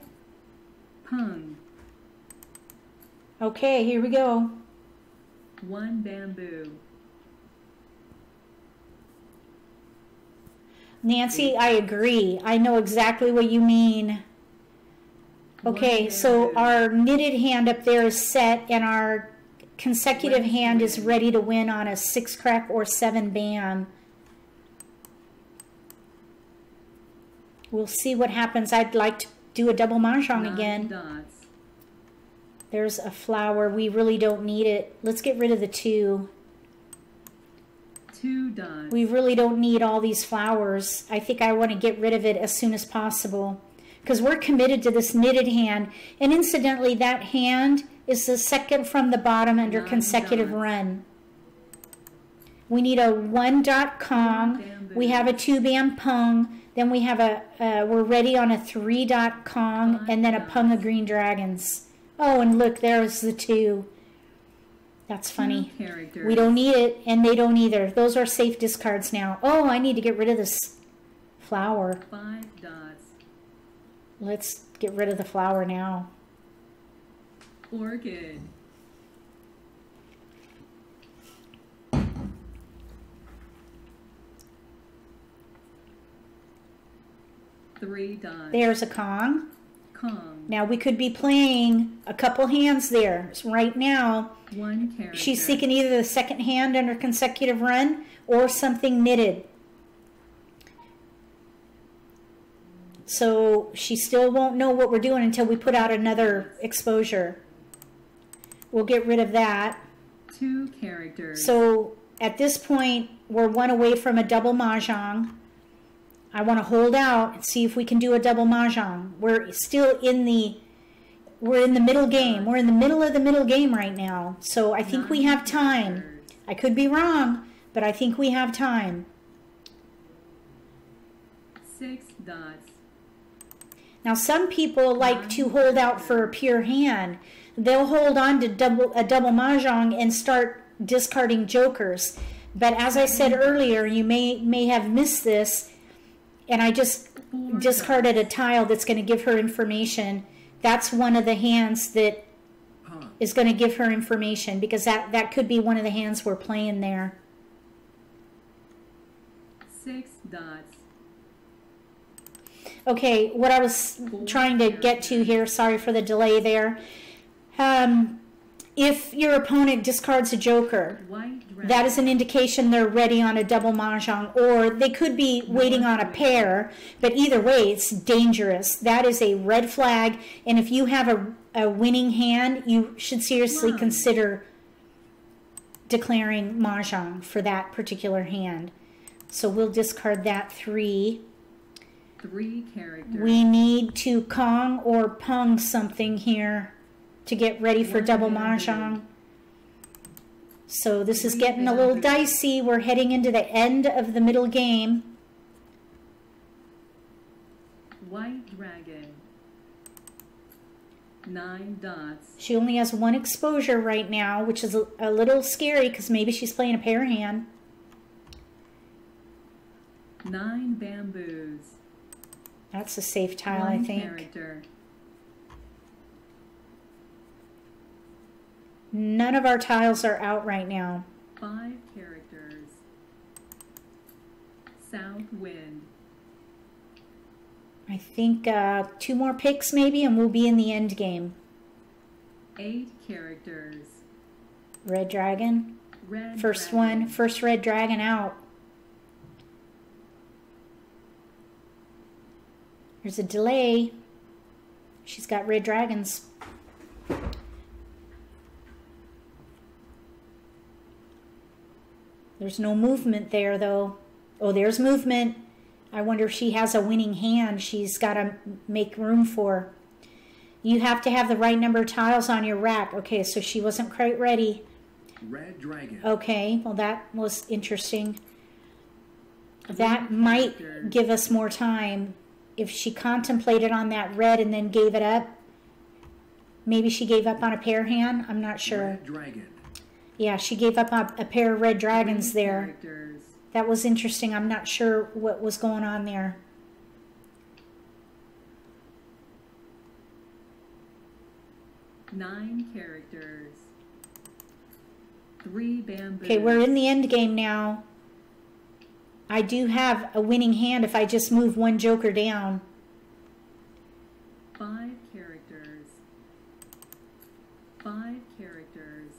Pung. Okay, here we go. One bamboo. Nancy, I agree. I know exactly what you mean. Okay, so our knitted hand up there is set, and our consecutive hand is ready to win on a six crack or seven bam. We'll see what happens. I'd like to do a double mahjong again. dots. There's a flower. We really don't need it. Let's get rid of the two. Two dots. We really don't need all these flowers. I think I want to get rid of it as soon as possible because we're committed to this knitted hand. And incidentally, that hand is the second from the bottom under Nine consecutive dots. run. We need a one dot Kong. We have a two bam pung. Then we have a, uh, we're ready on a three dot Kong Five and then a pung of green dragons. Oh, and look, there's the two. That's funny. Characters. We don't need it, and they don't either. Those are safe discards now. Oh, I need to get rid of this flower. Five dots. Let's get rid of the flower now. Orchid. Three dots. There's a Kong. Pong. Now we could be playing a couple hands there. So right now, One character. she's seeking either the second hand under consecutive run or something knitted. So she still won't know what we're doing until we put out another exposure. We'll get rid of that. Two characters. So at this point, we're one away from a double mahjong. I want to hold out and see if we can do a double mahjong. We're still in the we're in the middle game. We're in the middle of the middle game right now. So I think we have time. I could be wrong, but I think we have time. Six dots. Now some people like to hold out for a pure hand. They'll hold on to double a double mahjong and start discarding jokers. But as I said earlier, you may may have missed this, and I just discarded a tile that's going to give her information. That's one of the hands that Pong. is going to give her information because that that could be one of the hands we're playing there. Six dots. Okay, what I was trying to get to here, sorry for the delay there. Um, if your opponent discards a joker, White that is an indication they're ready on a double mahjong, or they could be waiting on a pair, but either way, it's dangerous. That is a red flag, and if you have a, a winning hand, you should seriously Wow. consider declaring mahjong for that particular hand. So we'll discard that three. Three characters. We need to Kong or Pung something here to get ready for double mahjong. So this is getting a little dicey. We're heading into the end of the middle game. White dragon. Nine dots. She only has one exposure right now, which is a, a little scary because maybe she's playing a pair hand. Nine bamboos. That's a safe tile, I think. character. None of our tiles are out right now. Five characters. South wind. I think uh, two more picks maybe, and we'll be in the end game. Eight characters. Red Dragon. Red First dragon. one, first red dragon out. There's a delay. She's got red dragons. There's no movement there though. Oh, there's movement. I wonder if she has a winning hand she's got to make room for. You have to have the right number of tiles on your rack. Okay, so she wasn't quite ready. Red dragon. Okay, well, that was interesting. That might give us more time. If she contemplated on that red and then gave it up, maybe she gave up on a pair hand. I'm not sure. Red dragon. Yeah, she gave up on a pair of red dragons there. Characters. That was interesting. I'm not sure what was going on there. Nine characters. Three bamboos. Okay, we're in the end game now. I do have a winning hand if I just move one joker down. Five characters. Five characters.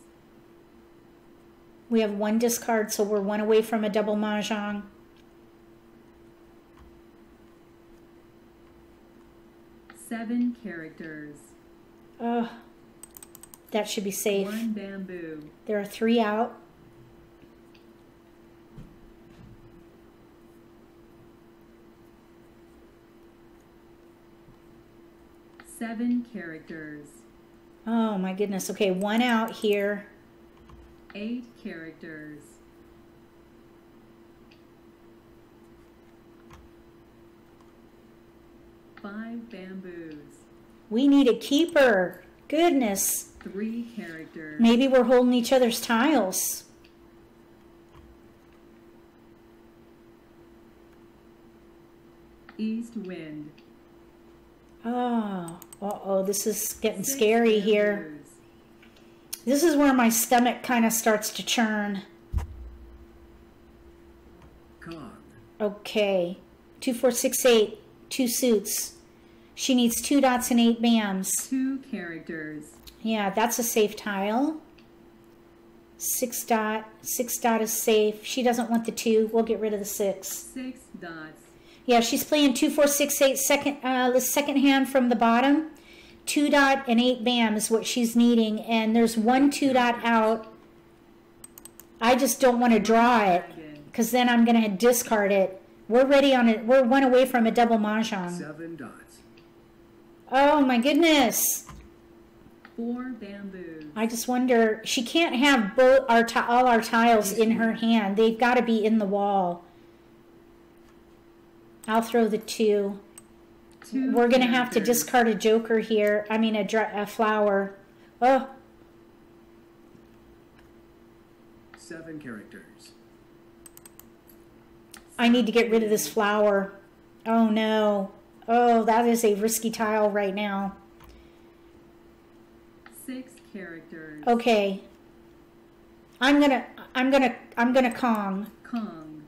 We have one discard, so we're one away from a double mahjong. Seven characters. Ugh. That should be safe. One bamboo. There are three out. Seven characters. Oh my goodness. Okay, one out here. Eight characters. Five bamboos. We need a keeper. Goodness. Three characters. Maybe we're holding each other's tiles. East wind. Oh, uh oh, this is getting Six scary here. This is where my stomach kind of starts to churn. Okay. Two, four, six, eight. Two suits. She needs two dots and eight bams. Two characters. Yeah, that's a safe tile. Six dot. Six dot is safe. She doesn't want the two. We'll get rid of the six. Six dots. Yeah, she's playing two, four, six, eight. Second, uh, the second hand from the bottom. Two dot and eight bam is what she's needing, and there's one two dot out. I just don't want to draw it because then I'm gonna discard it. We're ready on it. We're one away from a double mahjong. Seven dots. Oh my goodness! Four bamboos. I just wonder. She can't have both our all our tiles in her hand. They've got to be in the wall. I'll throw the two. Two We're gonna have to discard a joker here. I mean a, dra- a flower. Oh, Seven characters. I need to get rid of this flower. Oh no. Oh, that is a risky tile right now. Six characters. Okay. I'm gonna, I'm gonna, I'm gonna Kong, Kong.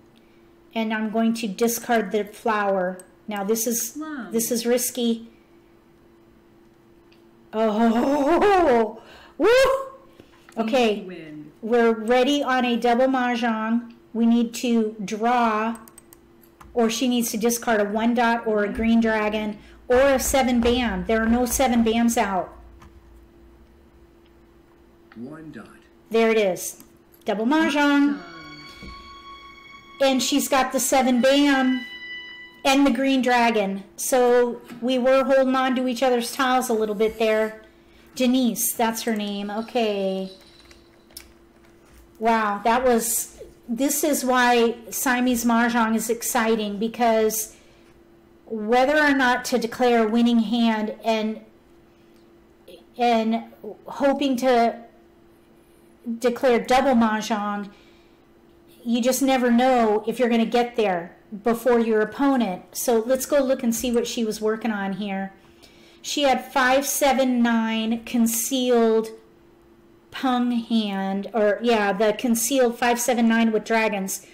and I'm going to discard the flower. Now this is, Plum. this is risky. Oh, woo! Okay. East We're ready on a double mahjong. We need to draw, or she needs to discard a one dot or a green dragon or a seven bam. There are no seven bams out. One dot. There it is. Double mahjong. And she's got the seven bam and the green dragon. So we were holding on to each other's tiles a little bit there. Denise, that's her name. Okay. Wow, that was. This is why Siamese Mahjong is exciting because whether or not to declare a winning hand and and hoping to declare double mahjong, you just never know if you're going to get there before your opponent. So let's go look and see what she was working on here. She had 579 concealed pung hand, or yeah, the concealed 579 with dragons.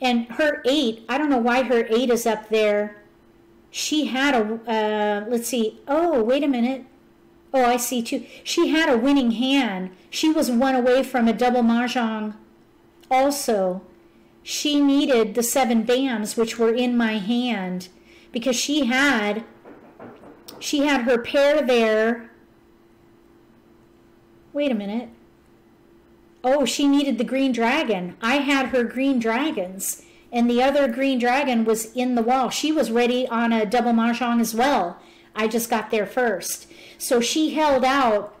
And her 8, I don't know why her 8 is up there. She had a, uh, let's see, oh, wait a minute. Oh, I see too. She had a winning hand. She was one away from a double mahjong also. She needed the seven bams which were in my hand because she had she had her pair there. Wait a minute. Oh, she needed the green dragon. I had her green dragons and the other green dragon was in the wall. She was ready on a double mahjong as well. I just got there first. So she held out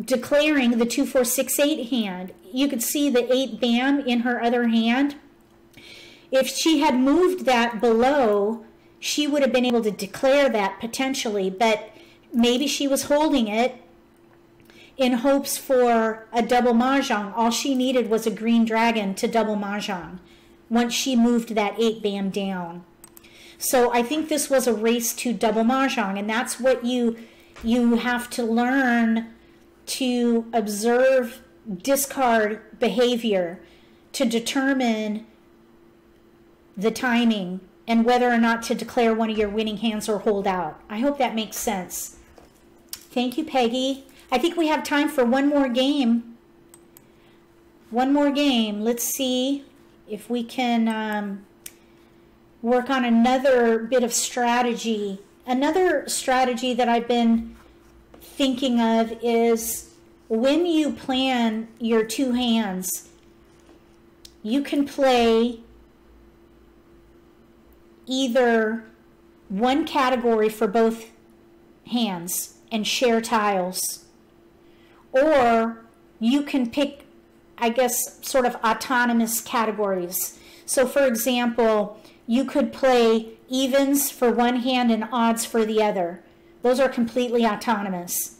declaring the 2468 hand. You could see the 8 bam in her other hand. If she had moved that below, she would have been able to declare that potentially, but maybe she was holding it in hopes for a double mahjong. All she needed was a green dragon to double mahjong once she moved that 8 bam down. So I think this was a race to double mahjong, and that's what you you have to learn to observe discard behavior to determine the timing and whether or not to declare one of your winning hands or hold out. I hope that makes sense. Thank you, Peggy. I think we have time for one more game. One more game. Let's see if we can um, work on another bit of strategy. Another strategy that I've been thinking of is when you plan your two hands, you can play either one category for both hands and share tiles, or you can pick, I guess, sort of autonomous categories. So, for example, you could play evens for one hand and odds for the other. Those are completely autonomous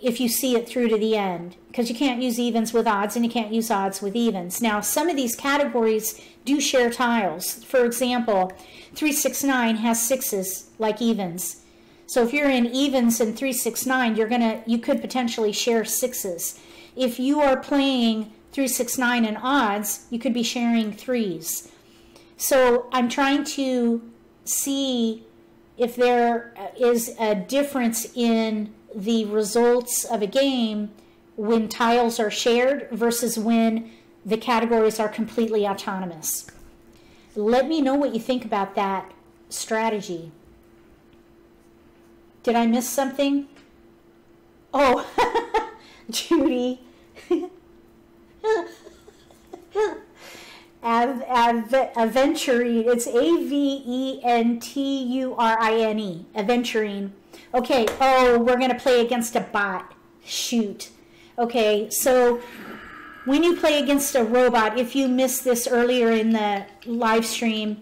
if you see it through to the end because you can't use evens with odds and you can't use odds with evens. Now, some of these categories do share tiles. For example, 369 has sixes like evens. So if you're in evens and 369, you're to you could potentially share sixes. If you are playing 369 and odds, you could be sharing threes. So I'm trying to see if there is a difference in the results of a game when tiles are shared versus when the categories are completely autonomous. Let me know what you think about that strategy. Did I miss something? Oh, Judy. Av, av, aventurine. It's A V E N T U R I N E. Aventurine. Okay. Oh, we're going to play against a bot. Shoot. Okay. So when you play against a robot, if you missed this earlier in the live stream,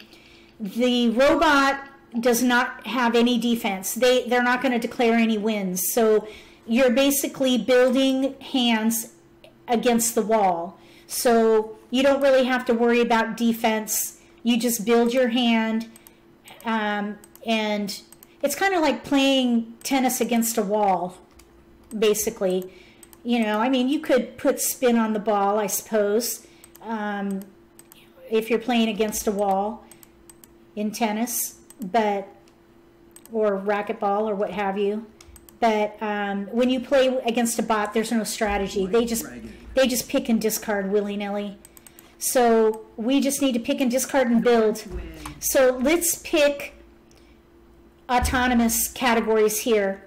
the robot does not have any defense. They, they're not going to declare any wins. So you're basically building hands against the wall. So you don't really have to worry about defense. You just build your hand, um, and it's kind of like playing tennis against a wall, basically. You know, I mean, you could put spin on the ball, I suppose, um, if you're playing against a wall in tennis, but or racquetball or what have you. But um, when you play against a bot, there's no strategy. They just they just pick and discard willy nilly. So we just need to pick and discard and build. So let's pick autonomous categories here.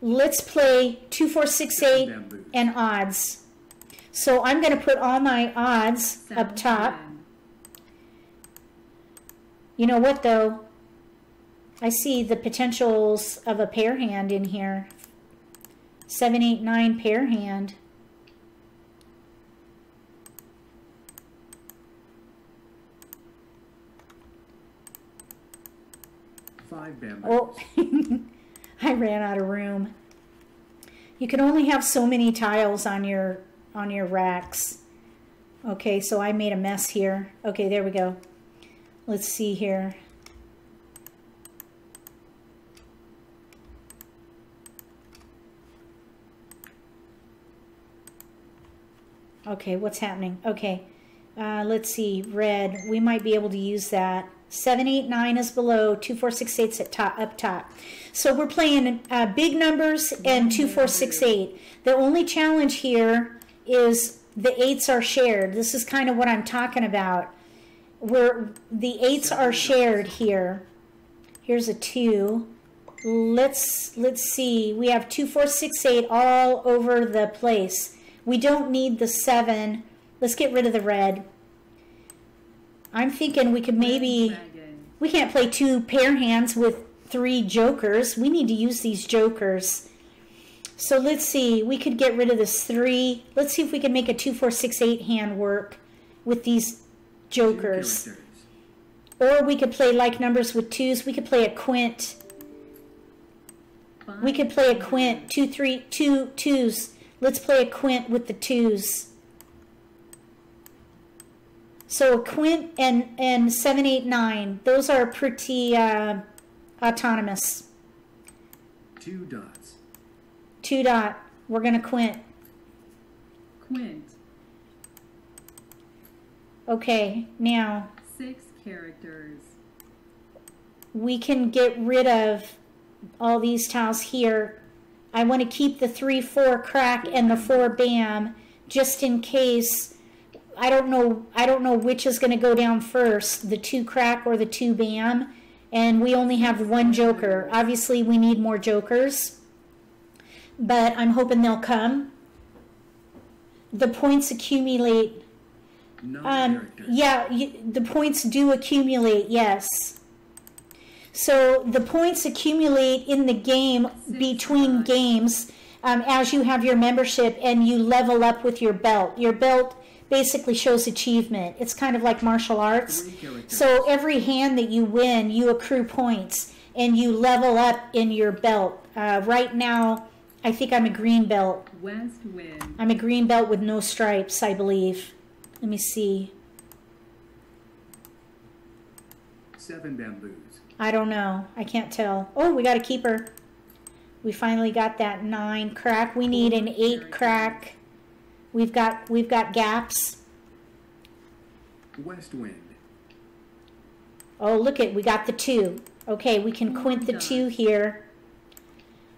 Let's play two, four, six, eight, and odds. So I'm going to put all my odds Seven up top. win. You know what though? I see the potentials of a pair hand in here. Seven, eight, nine pair hand. Five bamboos. Oh, I ran out of room. You can only have so many tiles on your on your racks. Okay, so I made a mess here. Okay, there we go. Let's see here. Okay, what's happening? Okay, uh, let's see. Red, we might be able to use that. Seven, eight, nine is below. Two, four, six, eight's at top, up top. So we're playing uh, big numbers and two, four, six, eight. The only challenge here is the eights are shared. This is kind of what I'm talking about. Where the eights are shared here. Here's a two. Let's let's see. We have two, four, six, eight all over the place. We don't need the seven. Let's get rid of the red. I'm thinking we could maybe. We can't play two pair hands with three jokers. We need to use these jokers. So let's see. We could get rid of this three. Let's see if we can make a two, four, six, eight hand work with these jokers. Or we could play like numbers with twos. We could play a quint. We could play a quint. Two, three, two, twos. Let's play a quint with the twos. So a quint and, and seven, eight, nine. Those are pretty uh, autonomous. Two dots. Two dot. We're gonna quint. Quint. Okay, now Six characters. we can get rid of all these tiles here. I want to keep the 3 4 crack and the 4 bam just in case. I don't know I don't know which is going to go down first, the 2 crack or the 2 bam, and we only have one joker. Obviously, we need more jokers. But I'm hoping they'll come. The points accumulate Nine um, characters. yeah, you, the points do accumulate, yes. So the points accumulate in the game between five. games um, as you have your membership and you level up with your belt. Your belt basically shows achievement. It's kind of like martial arts. So every hand that you win, you accrue points and you level up in your belt. Uh, right now, I think I'm a green belt. West win. I'm a green belt with no stripes, I believe. Let me see. Seven bamboos. I don't know. I can't tell. Oh, we got a keeper. We finally got that nine crack. We need an eight crack. We've got we've got gaps. West wind. Oh, look at we got the two. Okay, we can quint the two here.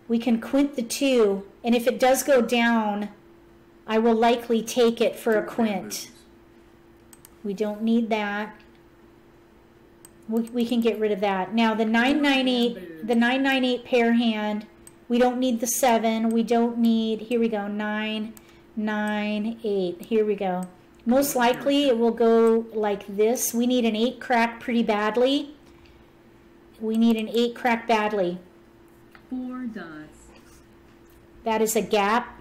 We can quint the two, and if it does go down, I will likely take it for a quint. We don't need that. We, we can get rid of that. Now the 998, the 998 pair hand, we don't need the 7. We don't need, here we go, 9, 9, 8. Here we go. Most likely it will go like this. We need an 8 crack pretty badly. We need an 8 crack badly. Four dots. That is a gap.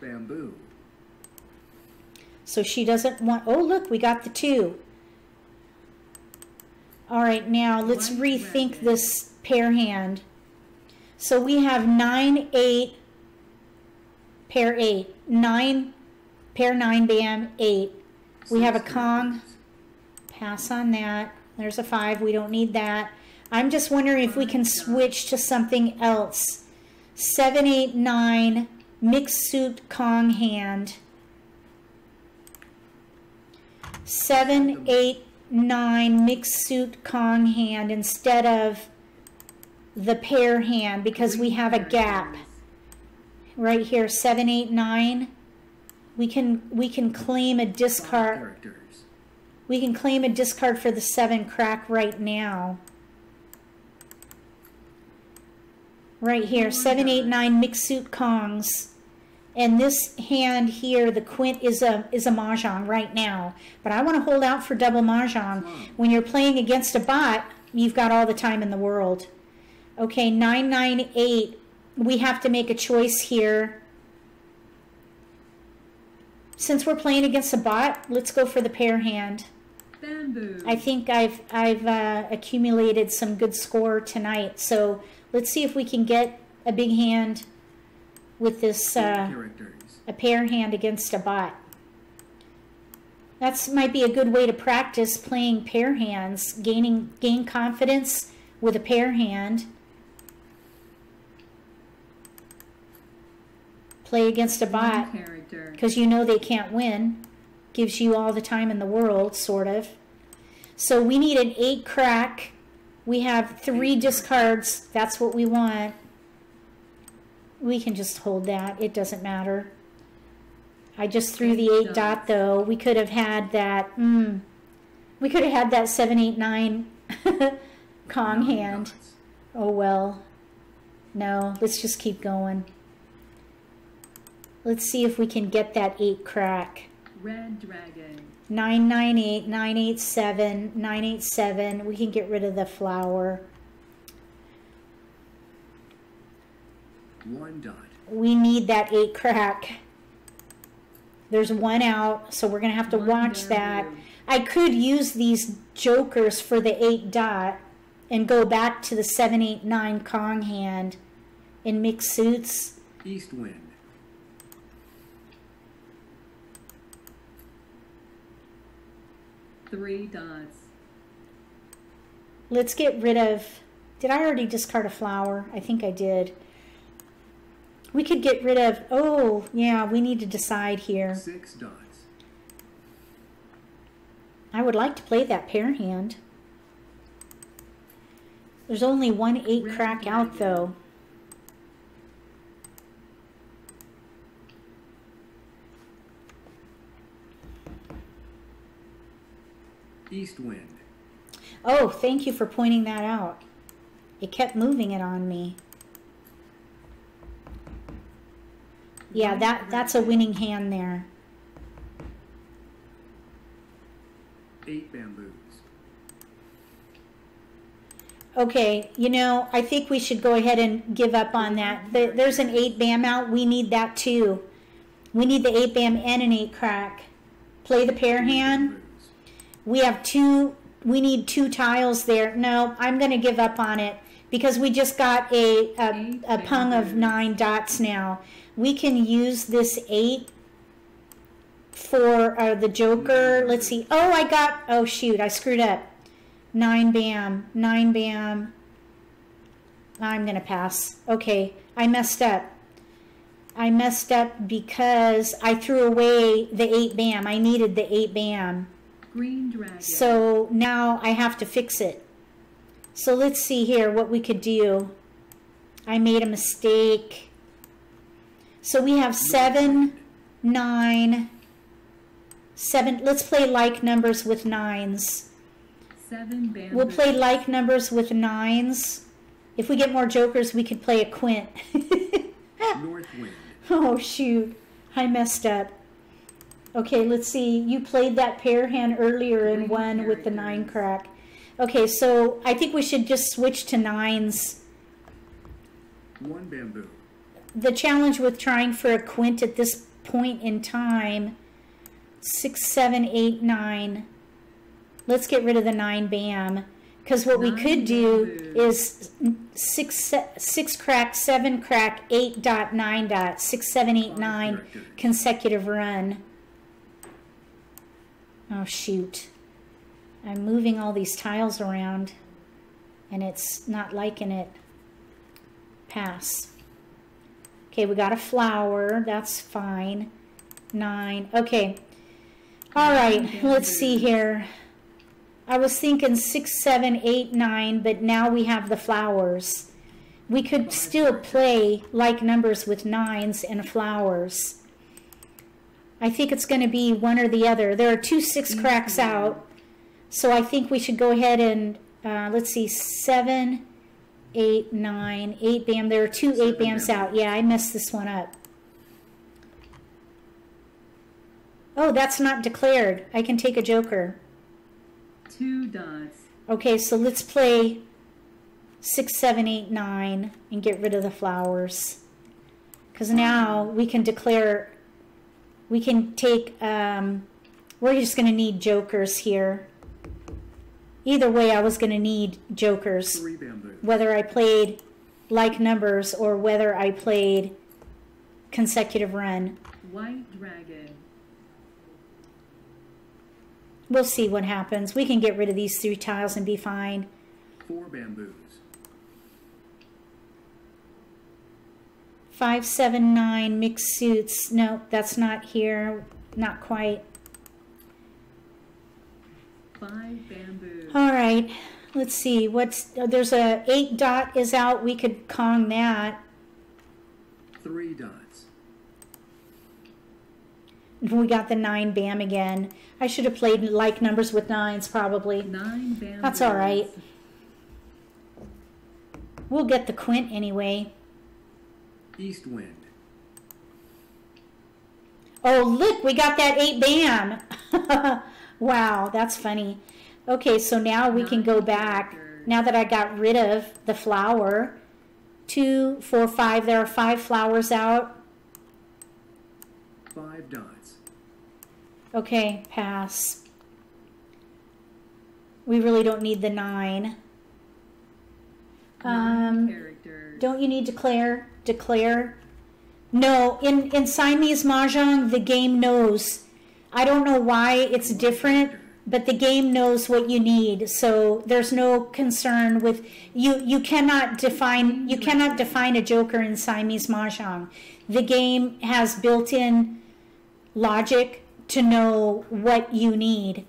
Bamboo. So she doesn't want, oh, look, we got the two. All right, now let's One rethink dragon. this pair hand. So we have nine, eight, pair eight, nine, pair nine, bam, eight. We have a Kong. Pass on that. There's a five, we don't need that. I'm just wondering if we can switch to something else. Seven, eight, nine, mixed suit Kong hand. Seven, eight, nine, mixed suit Kong hand instead of the pair hand because we have a gap right here. Seven, eight, nine. We can we can claim a discard. We can claim a discard for the seven crack right now. Right here, seven, eight, nine mixed suit Kongs. And this hand here, the quint is a is a mahjong right now. But I want to hold out for double mahjong. When you're playing against a bot, you've got all the time in the world. Okay, nine, nine, eight. We have to make a choice here. Since we're playing against a bot, let's go for the pair hand. Bamboo. I think I've I've uh, accumulated some good score tonight. So let's see if we can get a big hand with this uh, a pair hand against a bot. That might be a good way to practice playing pair hands, gaining gain confidence with a pair hand. Play against a bot because you know they can't win. Gives you all the time in the world, sort of. So we need an eight crack. We have three discards. That's what we want. We can just hold that. It doesn't matter. I just threw the Eight dot though. We could have had that. Mm, we could have had that seven, eight, nine Kong hand. Oh well. No, let's just keep going. Let's see if we can get that eight crack. Red dragon. 998, 987, 987. We can get rid of the flower. One dot. We need that eight crack. There's one out, so we're going to have to One watch that. bamboo. I could use these jokers for the eight dot and go back to the 789 Kong hand in mixed suits. East wind. Three dots. Let's get rid of. Did I already discard a flower? I think I did. We could get rid of. Oh, yeah, we need to decide here. Six dots. I would like to play that pair hand. There's only one eight Red crack out, though. East wind. Oh, thank you for pointing that out. It kept moving it on me. Yeah, that that's a winning hand there. Eight bamboos. Okay, you know, I think we should go ahead and give up on that. There's an eight bam out. We need that too. We need the eight bam and an eight crack. Play the pair hand. We have two, we need two tiles there. No, I'm going to give up on it because we just got a, a, a pung of nine dots now. We can use this eight for uh, the joker. Let's see. Oh, I got, oh shoot, I screwed up. Nine bam, nine bam. I'm going to pass. Okay, I messed up. I messed up because I threw away the eight bam. I needed the eight bam. Green dragon. So now I have to fix it. So let's see here what we could do. I made a mistake. So we have seven, nine, seven. Let's play like numbers with nines. Seven bamboo. We'll play like numbers with nines. If we get more jokers, we could play a quint. North wind. oh, shoot. I messed up. Okay, let's see. You played that pair hand earlier and Green won with the nine crack. Okay, so I think we should just switch to nines. One bamboo. The challenge with trying for a quint at this point in time, six, seven, eight, nine. Let's get rid of the nine bam. Because what we could do bamboo. is six, six crack, seven crack, eight dot, nine dot, six, seven, eight, nine consecutive run. Oh shoot. I'm moving all these tiles around and it's not liking it. Pass. Okay, we got a flower. That's fine. Nine. Okay. All right, let's see here. I was thinking six, seven, eight, nine, but now we have the flowers. We could still play like numbers with nines and flowers. I think it's going to be one or the other. There are two six cracks out. So I think we should go ahead and, uh, let's see, seven, eight, nine, eight bam. There are two eight Seven bams out. Yeah, I messed this one up. Oh, that's not declared. I can take a joker. Two dots. Okay, so let's play six, seven, eight, nine, and get rid of the flowers. Because now we can declare, we can take, um, we're just going to need jokers here. Either way, I was going to need jokers, whether I played like numbers or whether I played consecutive run. White dragon. We'll see what happens. We can get rid of these three tiles and be fine. Four bamboos. Five, seven, nine, mixed suits. No, that's not here. Not quite. Five bamboo. All right. Let's see. What's there's a eight dot is out. We could Kong that. Three dots. We got the nine bam again. I should have played like numbers with nines probably. Nine bamboo. That's all right. We'll get the quint anyway. East wind. Oh, look, we got that eight bam. wow, that's funny. Okay, so now we can go back. Now that I got rid of the flower. Two, four, five. There are five flowers out. Five dots. Okay, pass. We really don't need the nine. Nine Um, characters. don't you need declare? Declare? No, in, in Siamese Mahjong, the game knows. I don't know why it's different, but the game knows what you need. So there's no concern with you. You cannot define you cannot define a joker in Siamese Mahjong. The game has built-in logic to know what you need.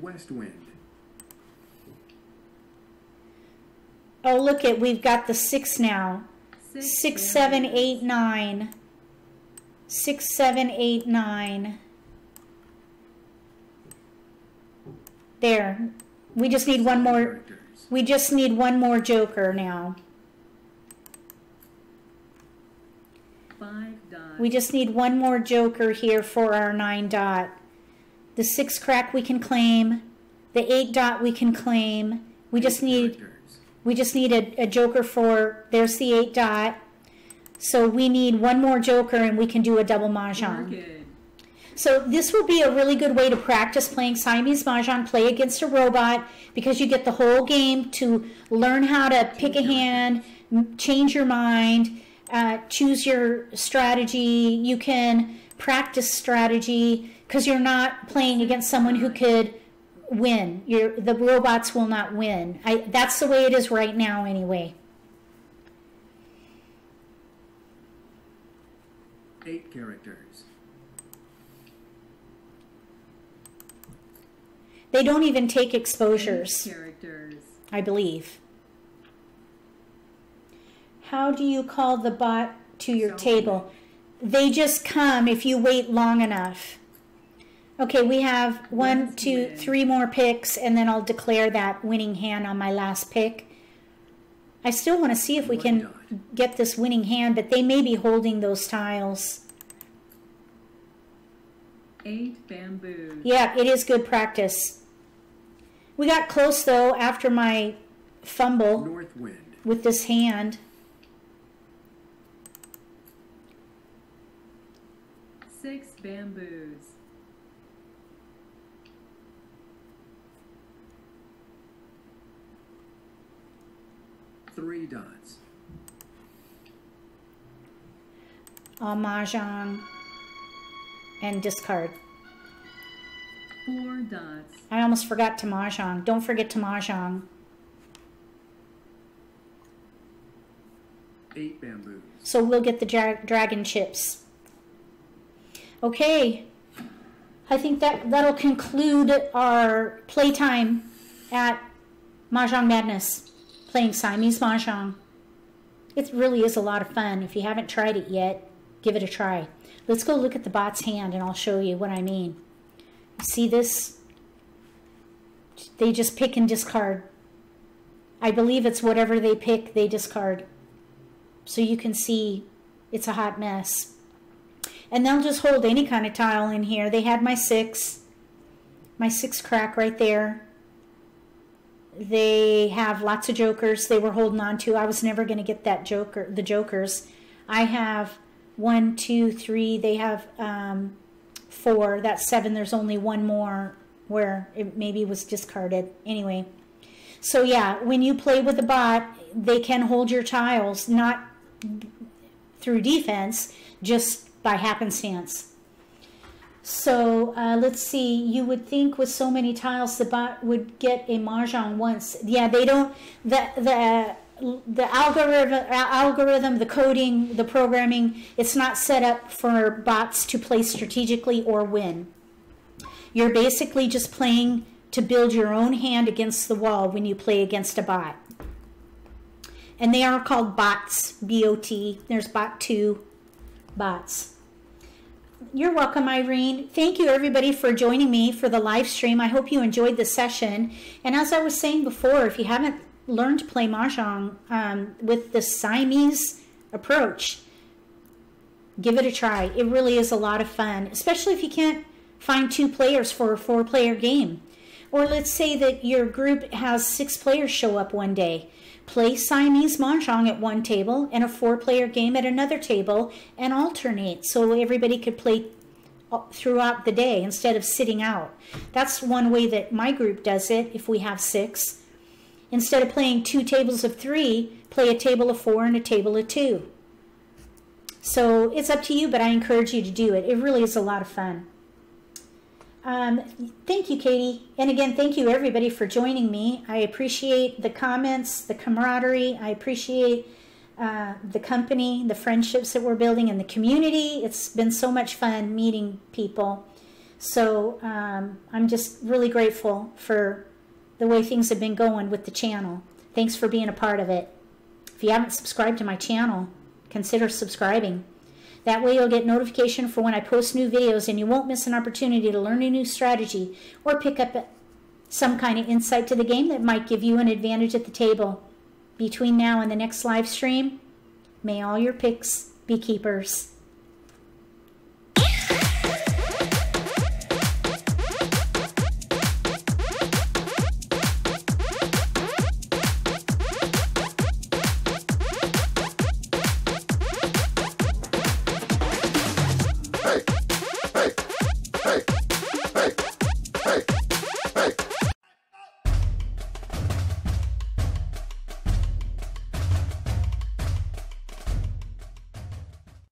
West wind. Oh, look at we've got the six now. Six, bamboo. seven, eight, nine. Six, seven, eight, nine. There. We just need one more. We just need one more joker now. Five dots. We just need one more joker here for our nine dot. The six crack we can claim. The eight dot we can claim. We just need characters. We just need a, a joker for there's the eight dot. So we need one more joker and we can do a double mahjong. Orchid. So this will be a really good way to practice playing Siamese Mahjong, play against a robot, because you get the whole game to learn how to pick a hand, change your mind, uh, choose your strategy. You can practice strategy because you're not playing against someone who could win. You're, the robots will not win. I, that's the way it is right now, anyway. Eight characters. They don't even take exposures, Characters. I believe. How do you call the bot to your Self table? They just come if you wait long enough. Okay, we have one, two, three more picks, and then I'll declare that winning hand on my last pick. I still want to see if we can get this winning hand, but they may be holding those tiles. Eight bamboos. Yeah, it is good practice. We got close though after my fumble North wind. with this hand. Six bamboos. Three dots. All mahjong and discard. Four dots. I almost forgot to mahjong. Don't forget to mahjong. Eight bamboos. So we'll get the dra- dragon chips. Okay. I think that that'll conclude our playtime at Mahjong Madness, playing Siamese Mahjong. It really is a lot of fun. If you haven't tried it yet, give it a try. Let's go look at the bot's hand and I'll show you what I mean. See this? They just pick and discard. I believe it's whatever they pick, they discard. So you can see it's a hot mess. And they'll just hold any kind of tile in here. They had my six, my six crack right there. They have lots of jokers they were holding on to. I was never going to get that joker, the jokers. I have one, two, three. They have um, four. That's seven. There's only one more where it maybe was discarded. Anyway, so yeah, when you play with a bot, they can hold your tiles, not through defense, just by happenstance. So uh, let's see. You would think with so many tiles, the bot would get a mahjong once. Yeah, they don't. The the the algorithm, algorithm, the coding, the programming. It's not set up for bots to play strategically or win. You're basically just playing to build your own hand against the wall when you play against a bot. And they are called bots, B-O-T. There's bot two bots. You're welcome, Irene. Thank you, everybody, for joining me for the live stream. I hope you enjoyed the session. And as I was saying before, if you haven't learned to play Mahjong um, with the Siamese approach, give it a try. It really is a lot of fun, especially if you can't find two players for a four player game. Or let's say that your group has six players show up one day. Play Siamese Mahjong at one table and a four player game at another table and alternate so everybody could play uh, throughout the day instead of sitting out. That's one way that my group does it if we have six. Instead of playing two tables of three, play a table of four and a table of two. So it's up to you, but I encourage you to do it. It really is a lot of fun. Um, thank you, Katie. And again, thank you everybody for joining me. I appreciate the comments, the camaraderie. I appreciate uh, the company, the friendships that we're building in the community. It's been so much fun meeting people. So um, I'm just really grateful for the way things have been going with the channel. Thanks for being a part of it. If you haven't subscribed to my channel, consider subscribing. That way you'll get notification for when I post new videos and you won't miss an opportunity to learn a new strategy or pick up some kind of insight to the game that might give you an advantage at the table. Between now and the next live stream, may all your picks be keepers.